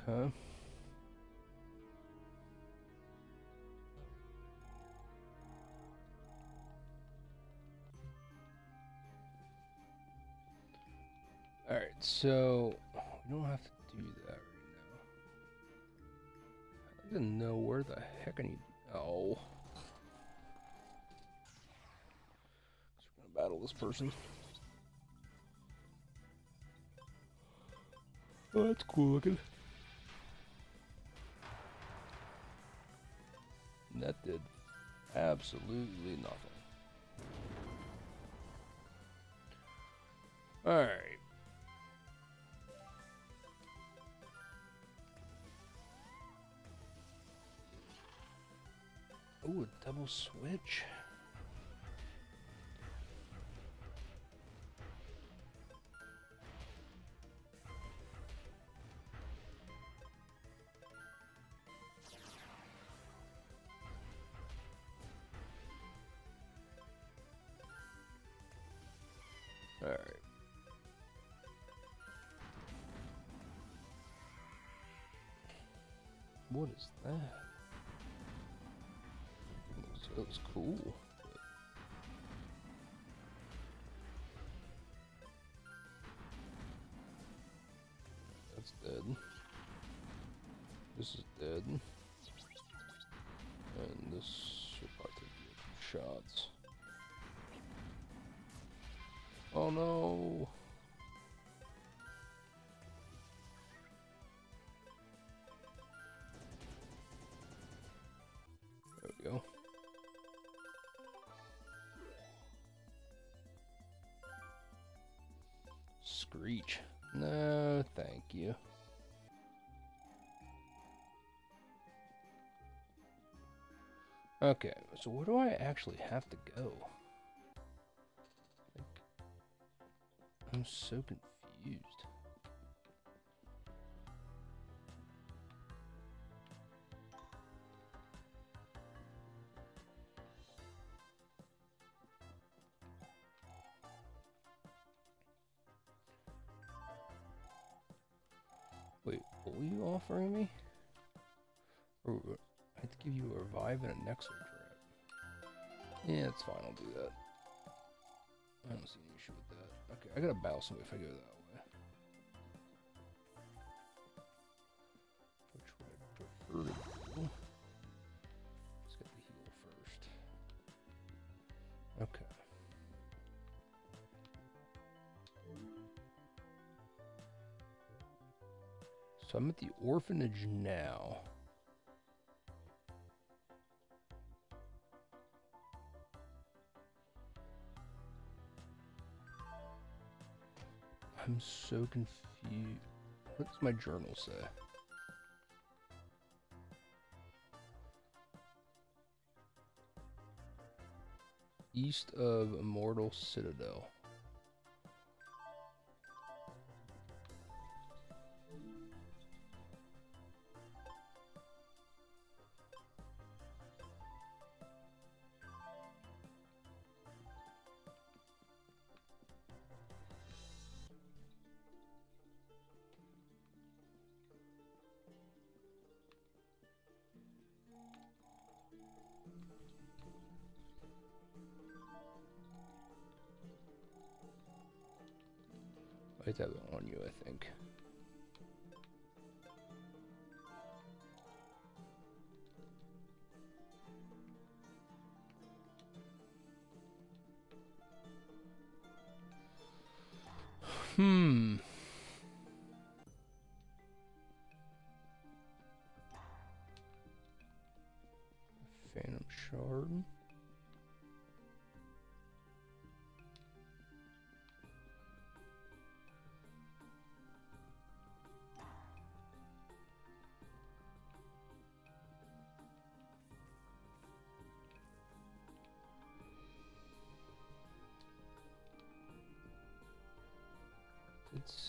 [SPEAKER 1] Okay. Alright, so we don't have to do that right now. I didn't know where the heck I need. Oh. We're gonna battle this person. Oh, that's cool looking. And that did absolutely nothing. Alright. Ooh, a double switch. What is that? Looks, looks cool. That's dead. This is dead. And this should probably get shots. Oh no! Screech. No, thank you. Okay, so where do I actually have to go? Like, I'm so confused. Offering me? I have to give you a revive and a Nexo trap. Yeah, it's fine, I'll do that. I don't see any issue with that. Okay, I gotta battle somebody if I go that way. Orphanage now. I'm so confused. What does my journal say? East of Immortal Citadel. Have it on you, I think.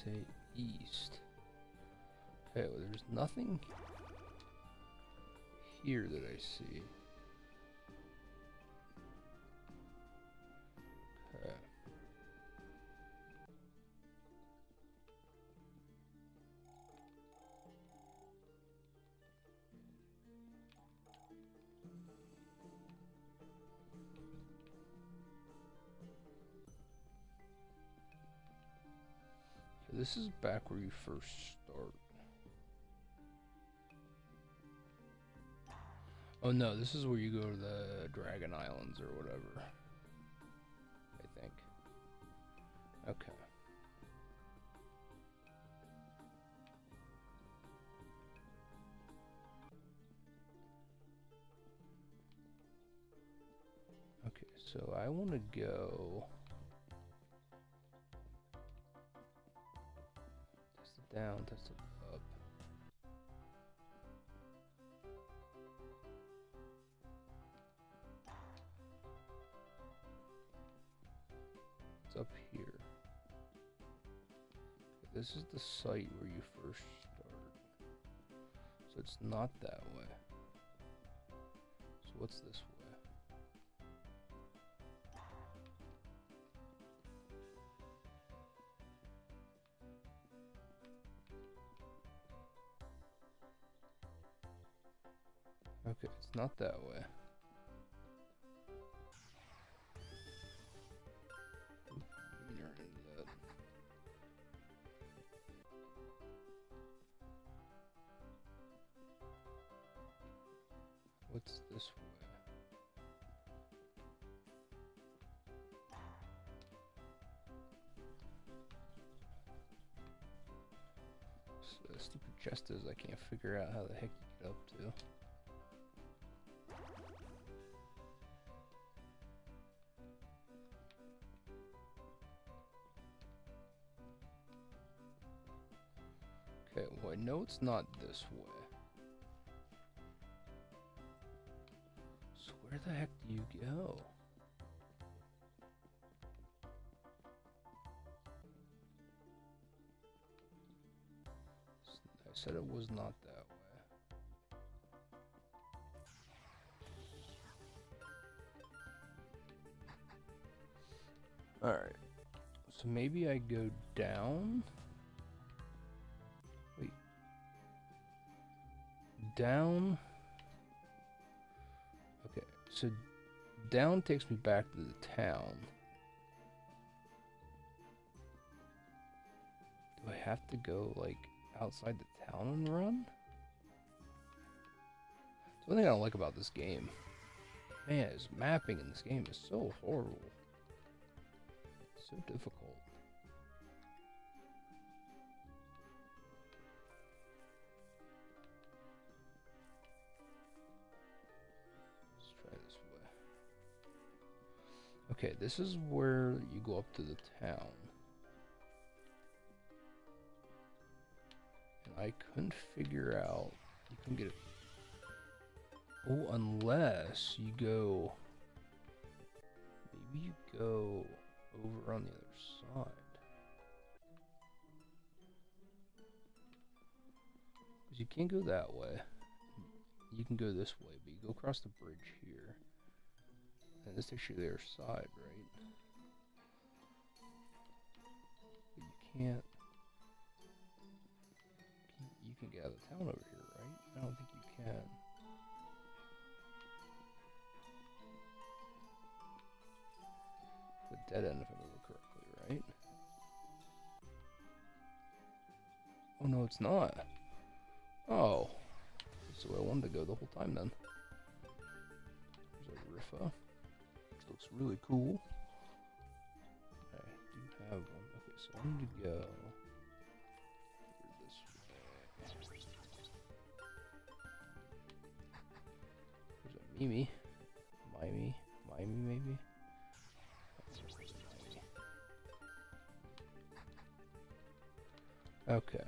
[SPEAKER 1] Say east. Okay, well, there's nothing here that I see. This is back where you first start. Oh no, this is where you go to the Dragon Islands or whatever. I think. Okay. Okay, so I want to go. Down, it up. It's up here. This is the site where you first start. So it's not that way. So what's this way? Okay, it's not that way. What's this way? So stupid chest is I can't figure out how the heck you get up to. Know it's not this way. So where the heck do you go? I said it was not that way. Alright. So maybe I go down? Down? Okay, so down takes me back to the town. Do I have to go, like, outside the town and run? That's one thing I don't like about this game. Man, his mapping in this game is so horrible. So difficult. Okay, this is where you go up to the town. And I couldn't figure out. You can get it. Oh, unless you go. Maybe you go over on the other side. Because you can't go that way. You can go this way, but you go across the bridge here. And this takes you to the other side, right? But you can't. You can get out of town over here, right? I don't think you can. A dead end if I remember correctly, right? Oh no, it's not. Oh. That's the way I wanted to go the whole time then. There's a Riffa. Looks really cool. I do have one. Okay, so I need to go. There's a Mimi. Mimi. Mimi maybe? Okay.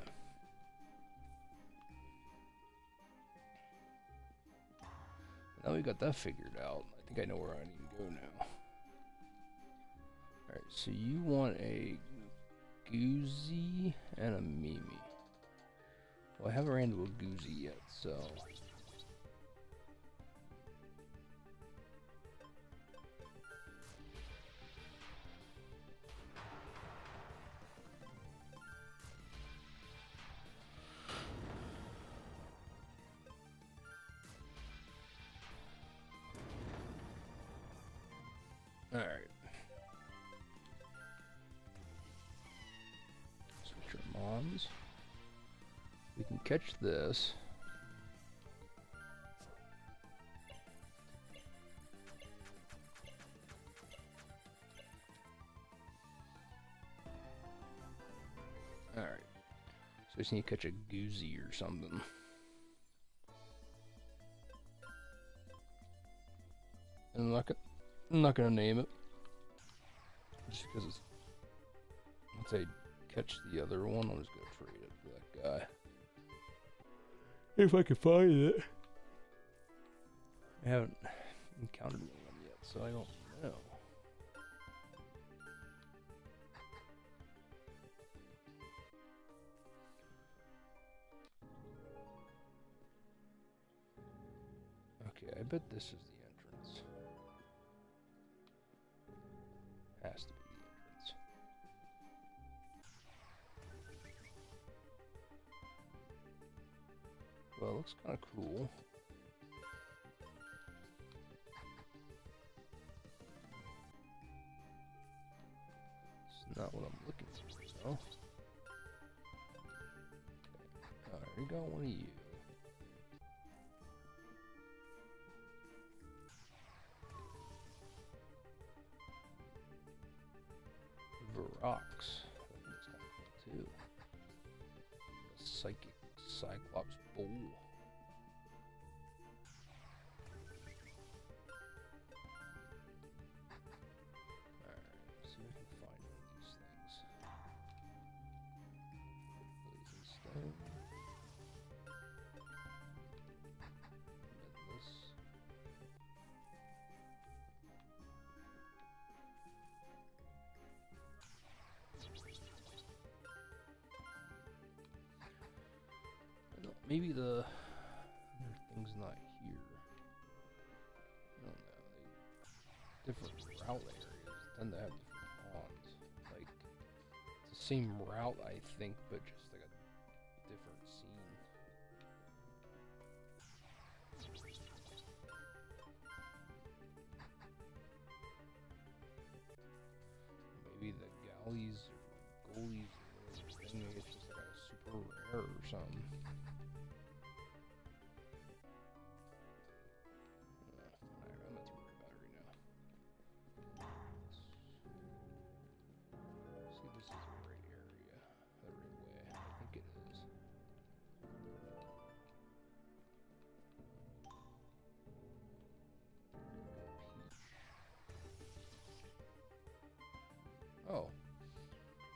[SPEAKER 1] Now we got that figured out. I think I know where I need to go now. So you want a Goozy and a Mimi. Well, I haven't ran into a Goozy yet, so... catch this. Alright. So we just need to catch a goozy or something. And I'm not, I'm not gonna name it. Just because it's. Once I catch the other one, I'm just gonna trade it for that guy. If I can find it. I haven't encountered anyone yet, so I don't know. Okay, I bet this is Well, it looks kind of cool. It's not what I'm looking for, though. Alright, we got one of you. Verox. That kind of cool, too. Psychic Cyclops bowl. Alright, maybe the thing's not here. I don't know. Different route areas tend to have different. Like it's the same route, I think, but just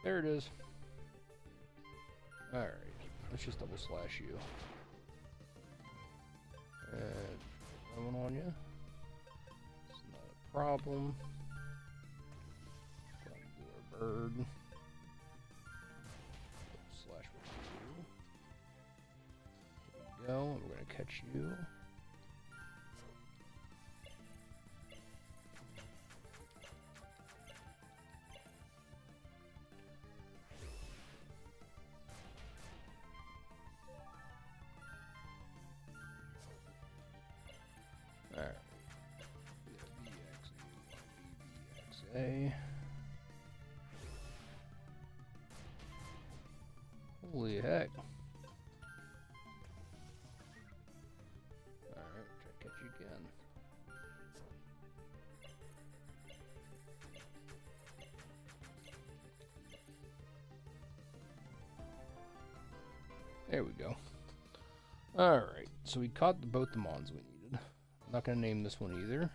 [SPEAKER 1] there it is. Alright, let's just double slash you. And one on you. It's not a problem. Got a bird. Double slash with you. There we go. We're gonna catch you. Holy heck. There we go. Alright, so we caught both the mons we needed. I'm not going to name this one either.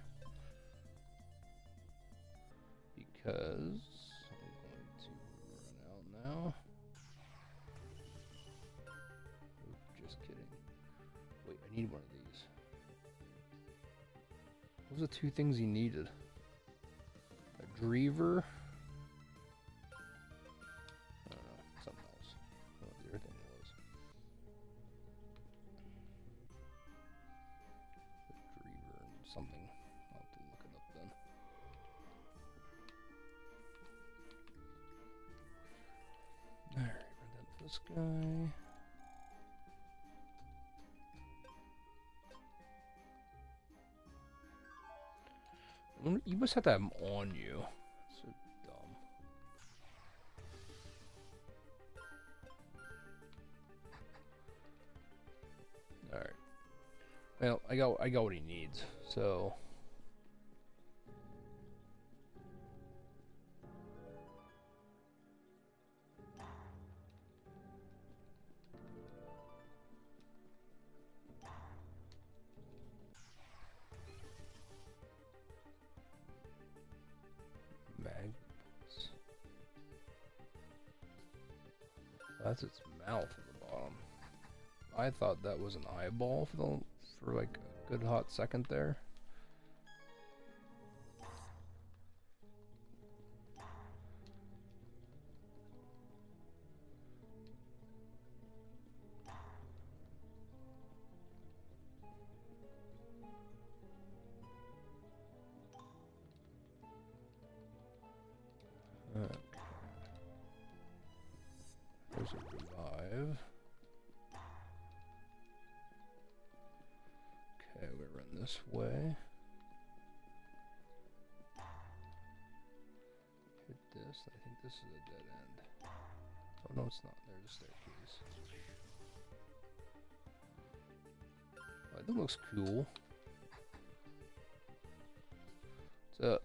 [SPEAKER 1] Two things he needed? A Dreaver. To have him on you. So dumb. Alright. Well, I got I got what he needs, so Its mouth at the bottom. I thought that was an eyeball for the for like a good hot second there. This is a dead end. Oh no, it's not. There's a staircase. Right, that looks cool. What's up?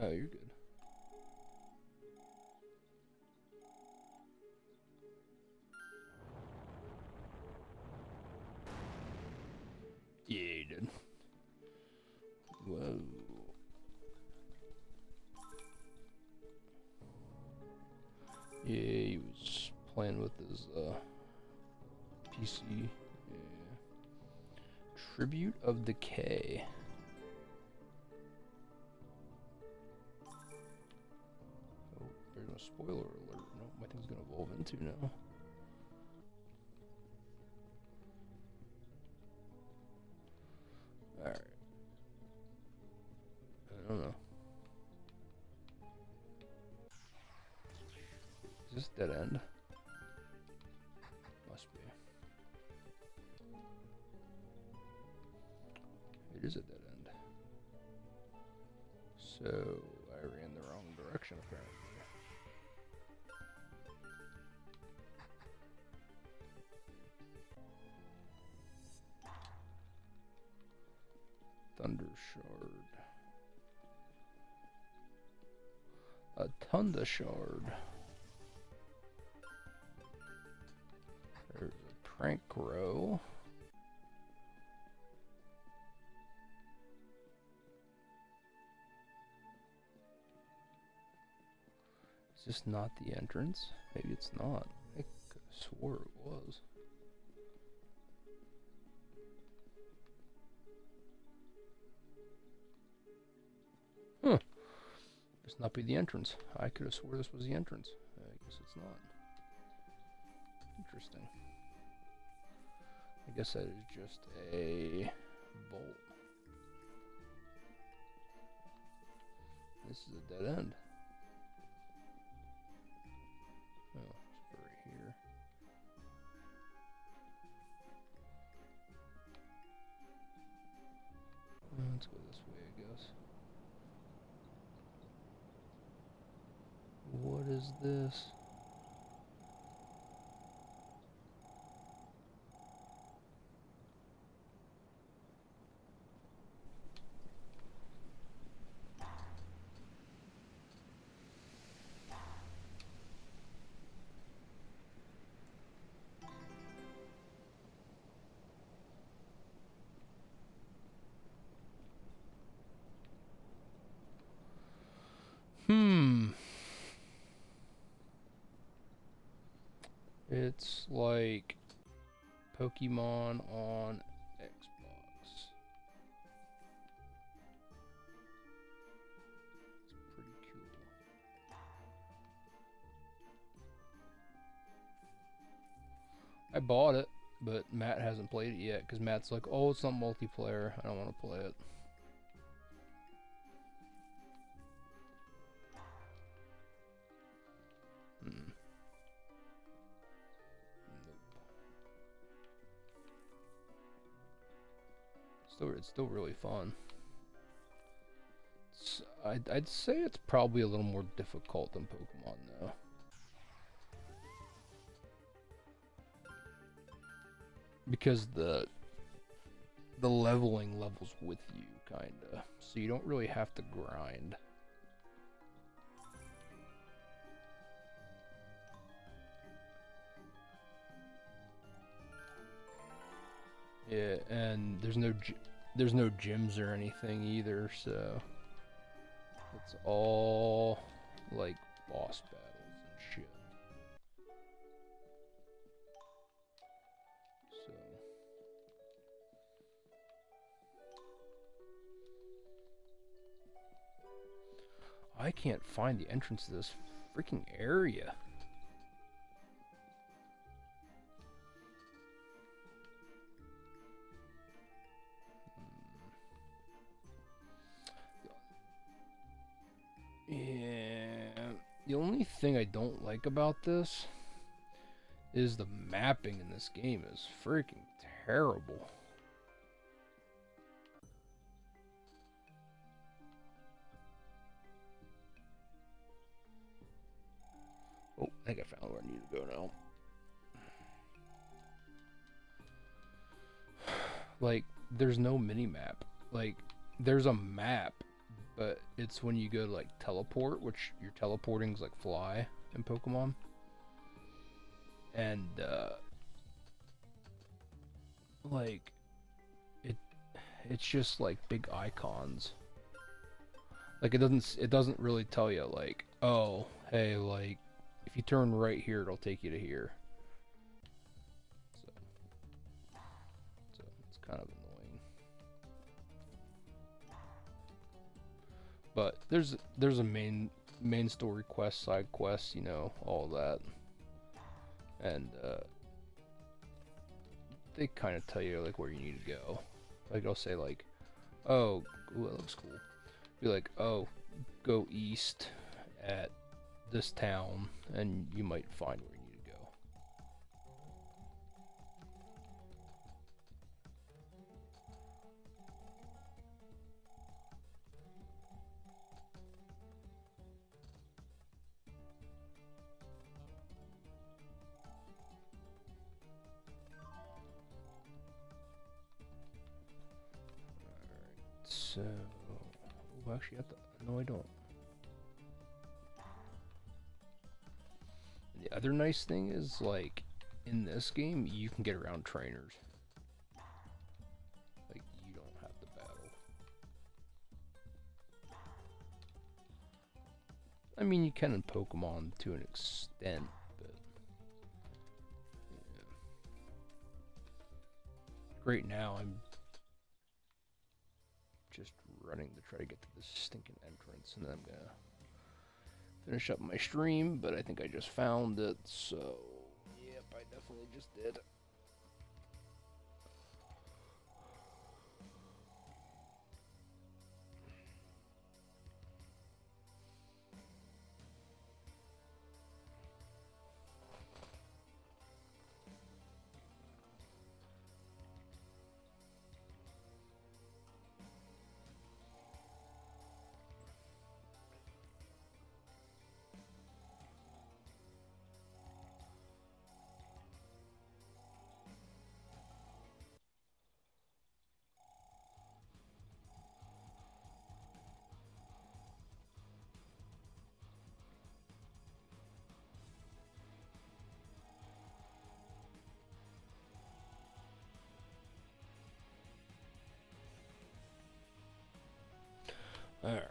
[SPEAKER 1] Oh, you're good. Is uh, PC. Yeah. Tribute of Decay. Oh, there's no spoiler alert. No, my thing's gonna evolve into now. Alright. I don't know. Is this dead end? So I ran the wrong direction apparently. Thunder Shard. A Tunda Shard. There's a Prank Row. Is this not the entrance? Maybe it's not. I swore it was. Huh. This not be the entrance. I could have swore this was the entrance. I guess it's not. Interesting. I guess that is just a bolt. This is a dead end. Let's go this way, I guess. What is this? Hmm. It's like Pokemon on Xbox. It's pretty cool. I bought it, but Matt hasn't played it yet because Matt's like, oh, it's not multiplayer. I don't want to play it. Still, it's still really fun. It's, I'd, I'd say it's probably a little more difficult than Pokemon, though. Because the the leveling levels with you, kinda. So you don't really have to grind. Yeah, and there's no there's no gyms or anything either, so it's all like boss battles and shit. So I can't find the entrance to this freaking area. Thing I don't like about this is the mapping in this game is freaking terrible. Oh, I think I found where I need to go now. Like, there's no mini map. Like, there's a map, but it's when you go to like teleport, which your is like fly in Pokemon. And uh like it it's just like big icons. Like it doesn't it doesn't really tell you like, oh, hey, like if you turn right here, it'll take you to here. So, so it's kind of But there's there's a main main story quest, side quests, you know, all that. And uh, they kind of tell you like where you need to go. Like I'll say like, oh, ooh, that looks cool. Be like, oh, go east at this town, and you might find so... Oh, uh, actually, I. No, I don't. The other nice thing is, like, in this game, you can get around trainers. Like, you don't have to battle. I mean, you can in Pokemon to an extent, but... Yeah. Right now, I'm running to try to get to this stinking entrance, and then I'm gonna finish up my stream, but I think I just found it, so yep, I definitely just did. Alright.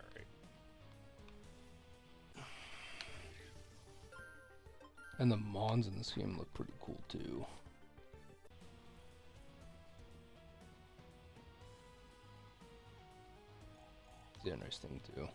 [SPEAKER 1] And the Mons in this game look pretty cool too. Yeah, nice thing too.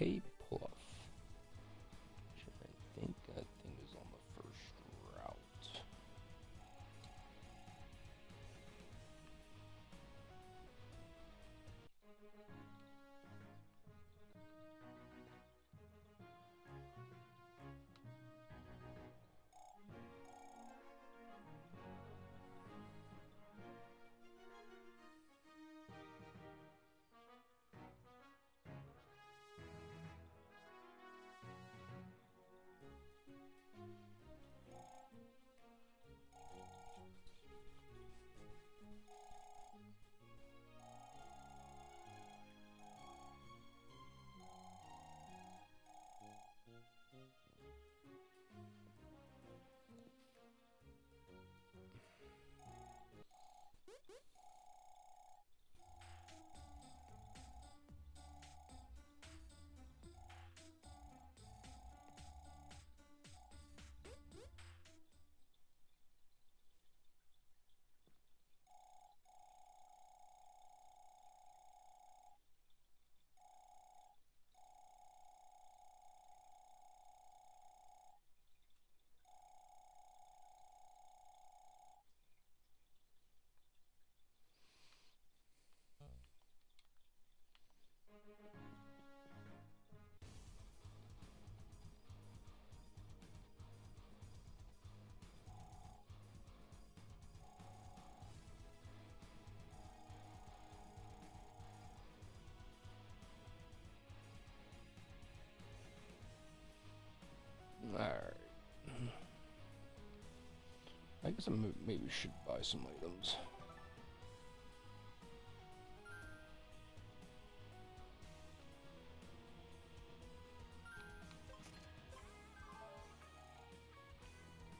[SPEAKER 1] Uh, Alright. I guess I maybe should buy some items.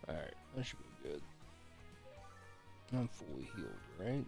[SPEAKER 1] Alright, that should be good. I'm fully healed, right?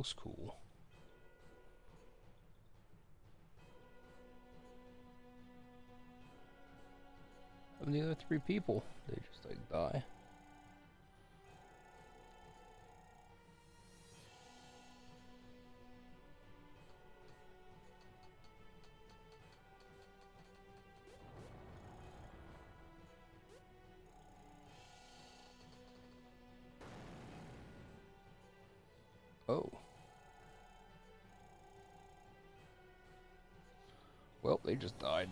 [SPEAKER 1] Looks cool. And the other three people, they just like die. Just died.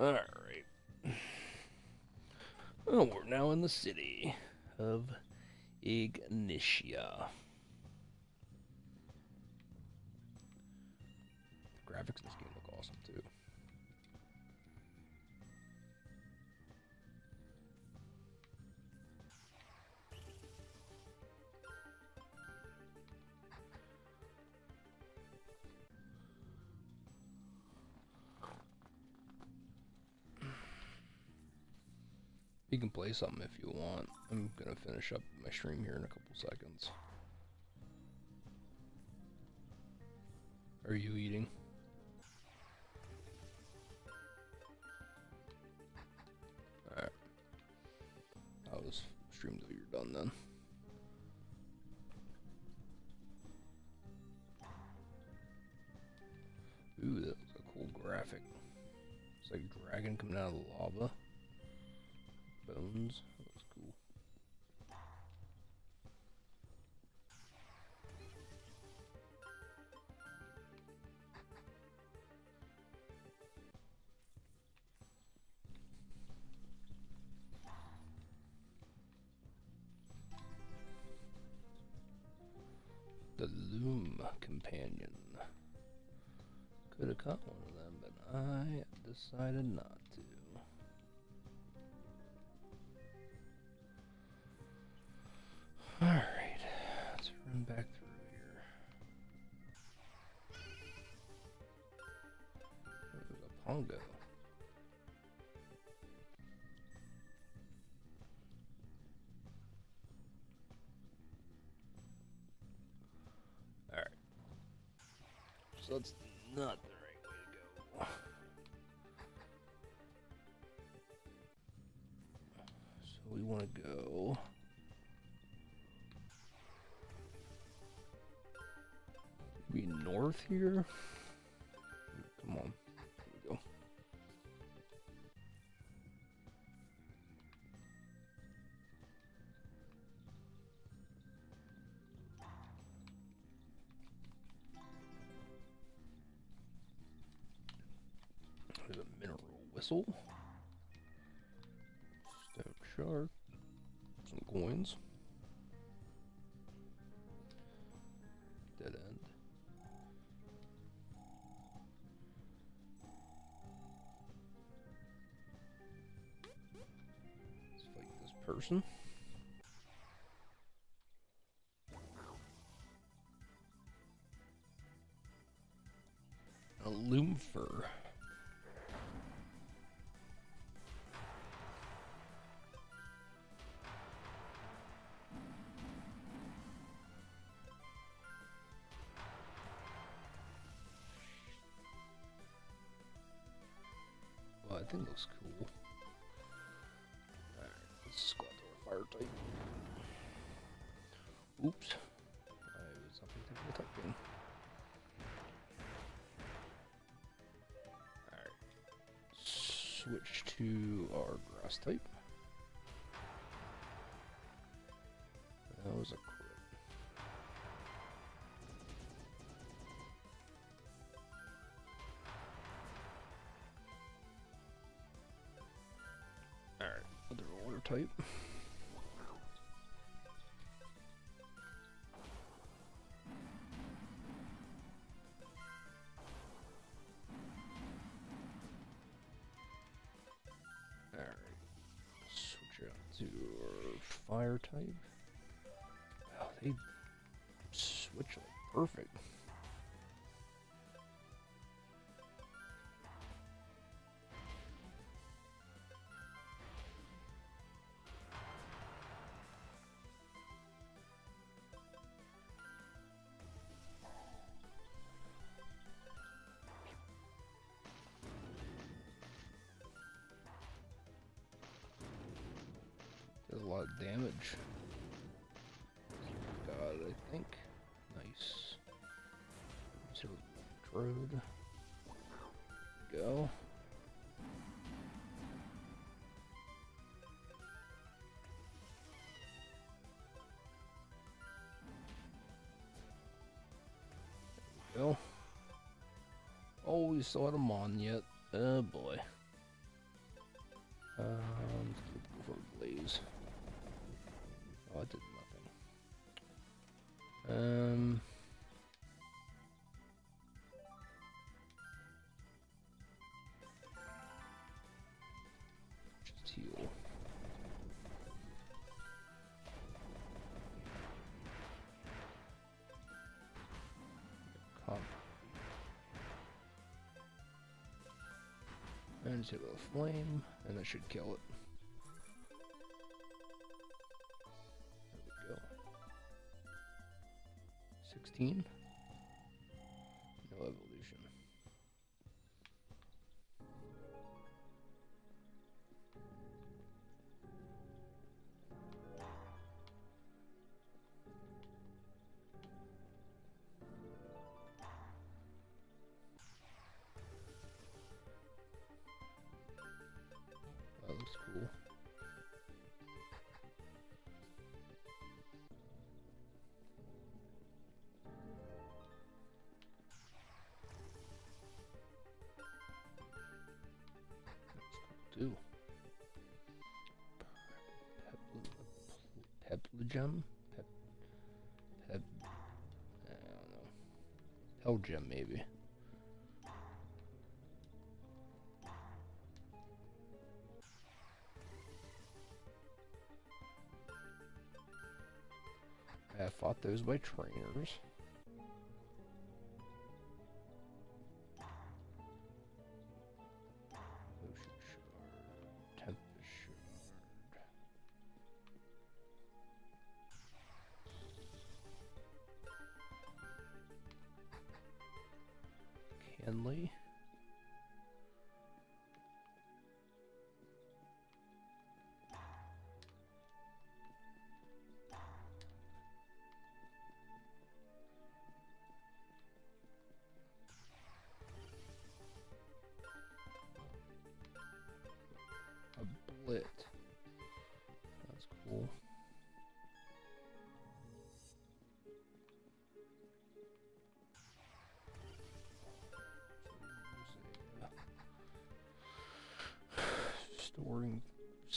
[SPEAKER 1] Alright. Oh, we're now in the city of Ignitia. Can play something if you want. I'm gonna finish up my stream here in a couple seconds. Are you eating? Companion. Could have caught one of them, but I decided not to. Alright, let's run back through here. There's a. that's not the right way to go. So we want to go. Maybe north here? Whistle. Stone shard. Some coins. Dead end. Let's fight this person. I looks cool. Alright, let's squat to our fire type. Oops. I was the. Alright. Switch to our grass type. Type. Alright, switch out to fire type. Lot of damage. God, I think. Nice. So, Road. Go. Go. Oh, we still had him on yet. Oh boy. With a flame, and that should kill it. There we go. 16. gem? I don't know. Hell gem, maybe. I fought those by trainers.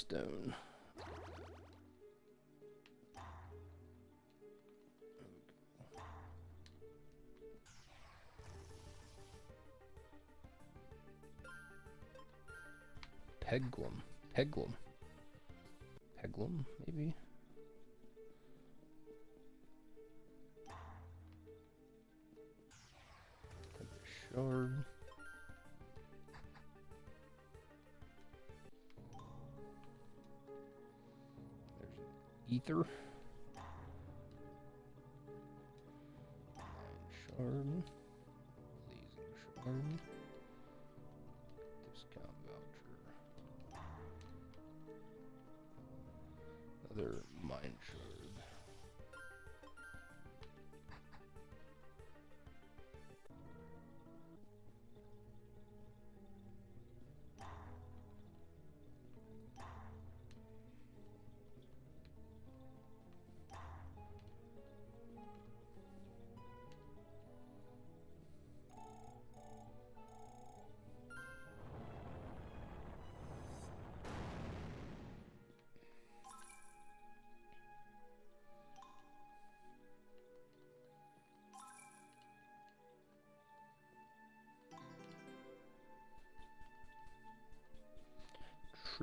[SPEAKER 1] Stone. Peglum. Peglum. Peglum, maybe? Shard. Ether.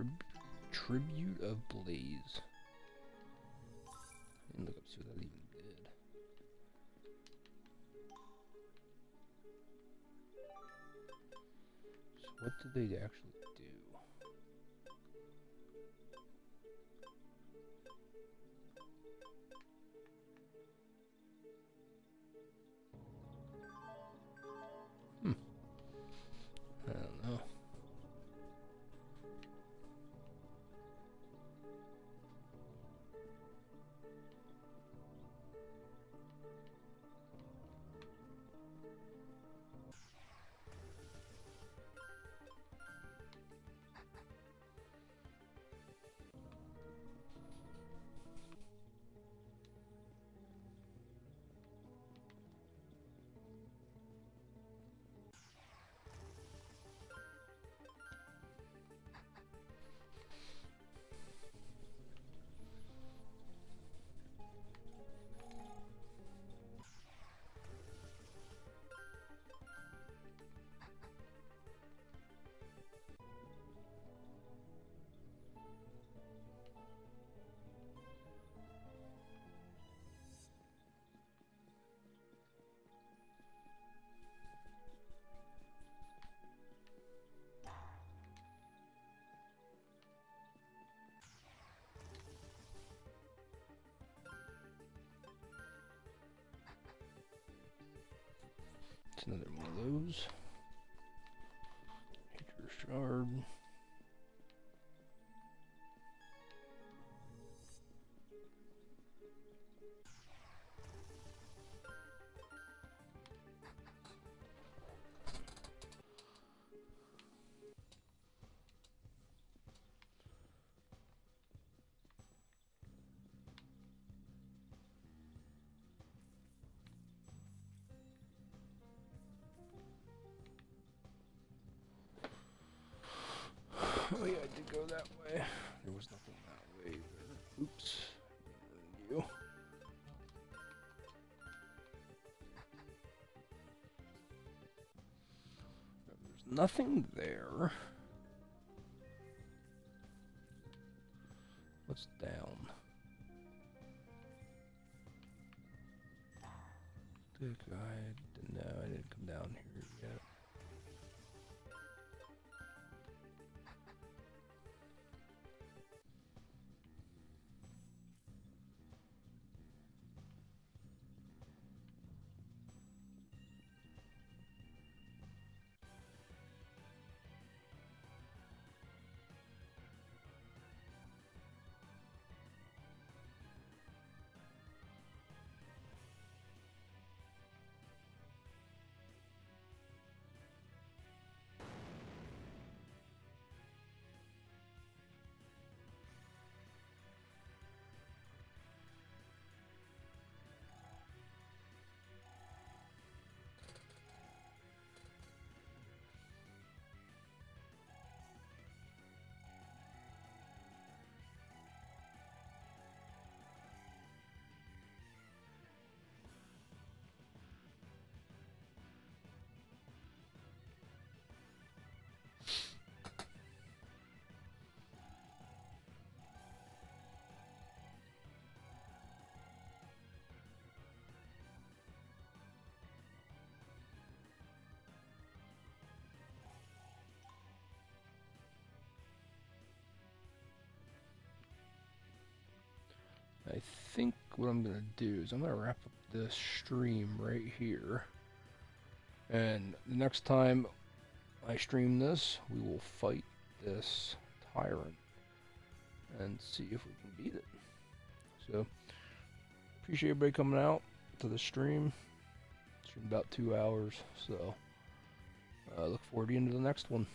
[SPEAKER 1] Trib- Tribute of Blaze. Me look up see what that even did. So what did they actually do? Another Oh yeah, I did go that way. There was nothing that way. Oops. You. There's nothing there. I think what I'm going to do is I'm going to wrap up this stream right here. And the next time I stream this, we will fight this tyrant and see if we can beat it. So, appreciate everybody coming out to the stream. Stream about two hours, so uh, look forward to the end of the next one.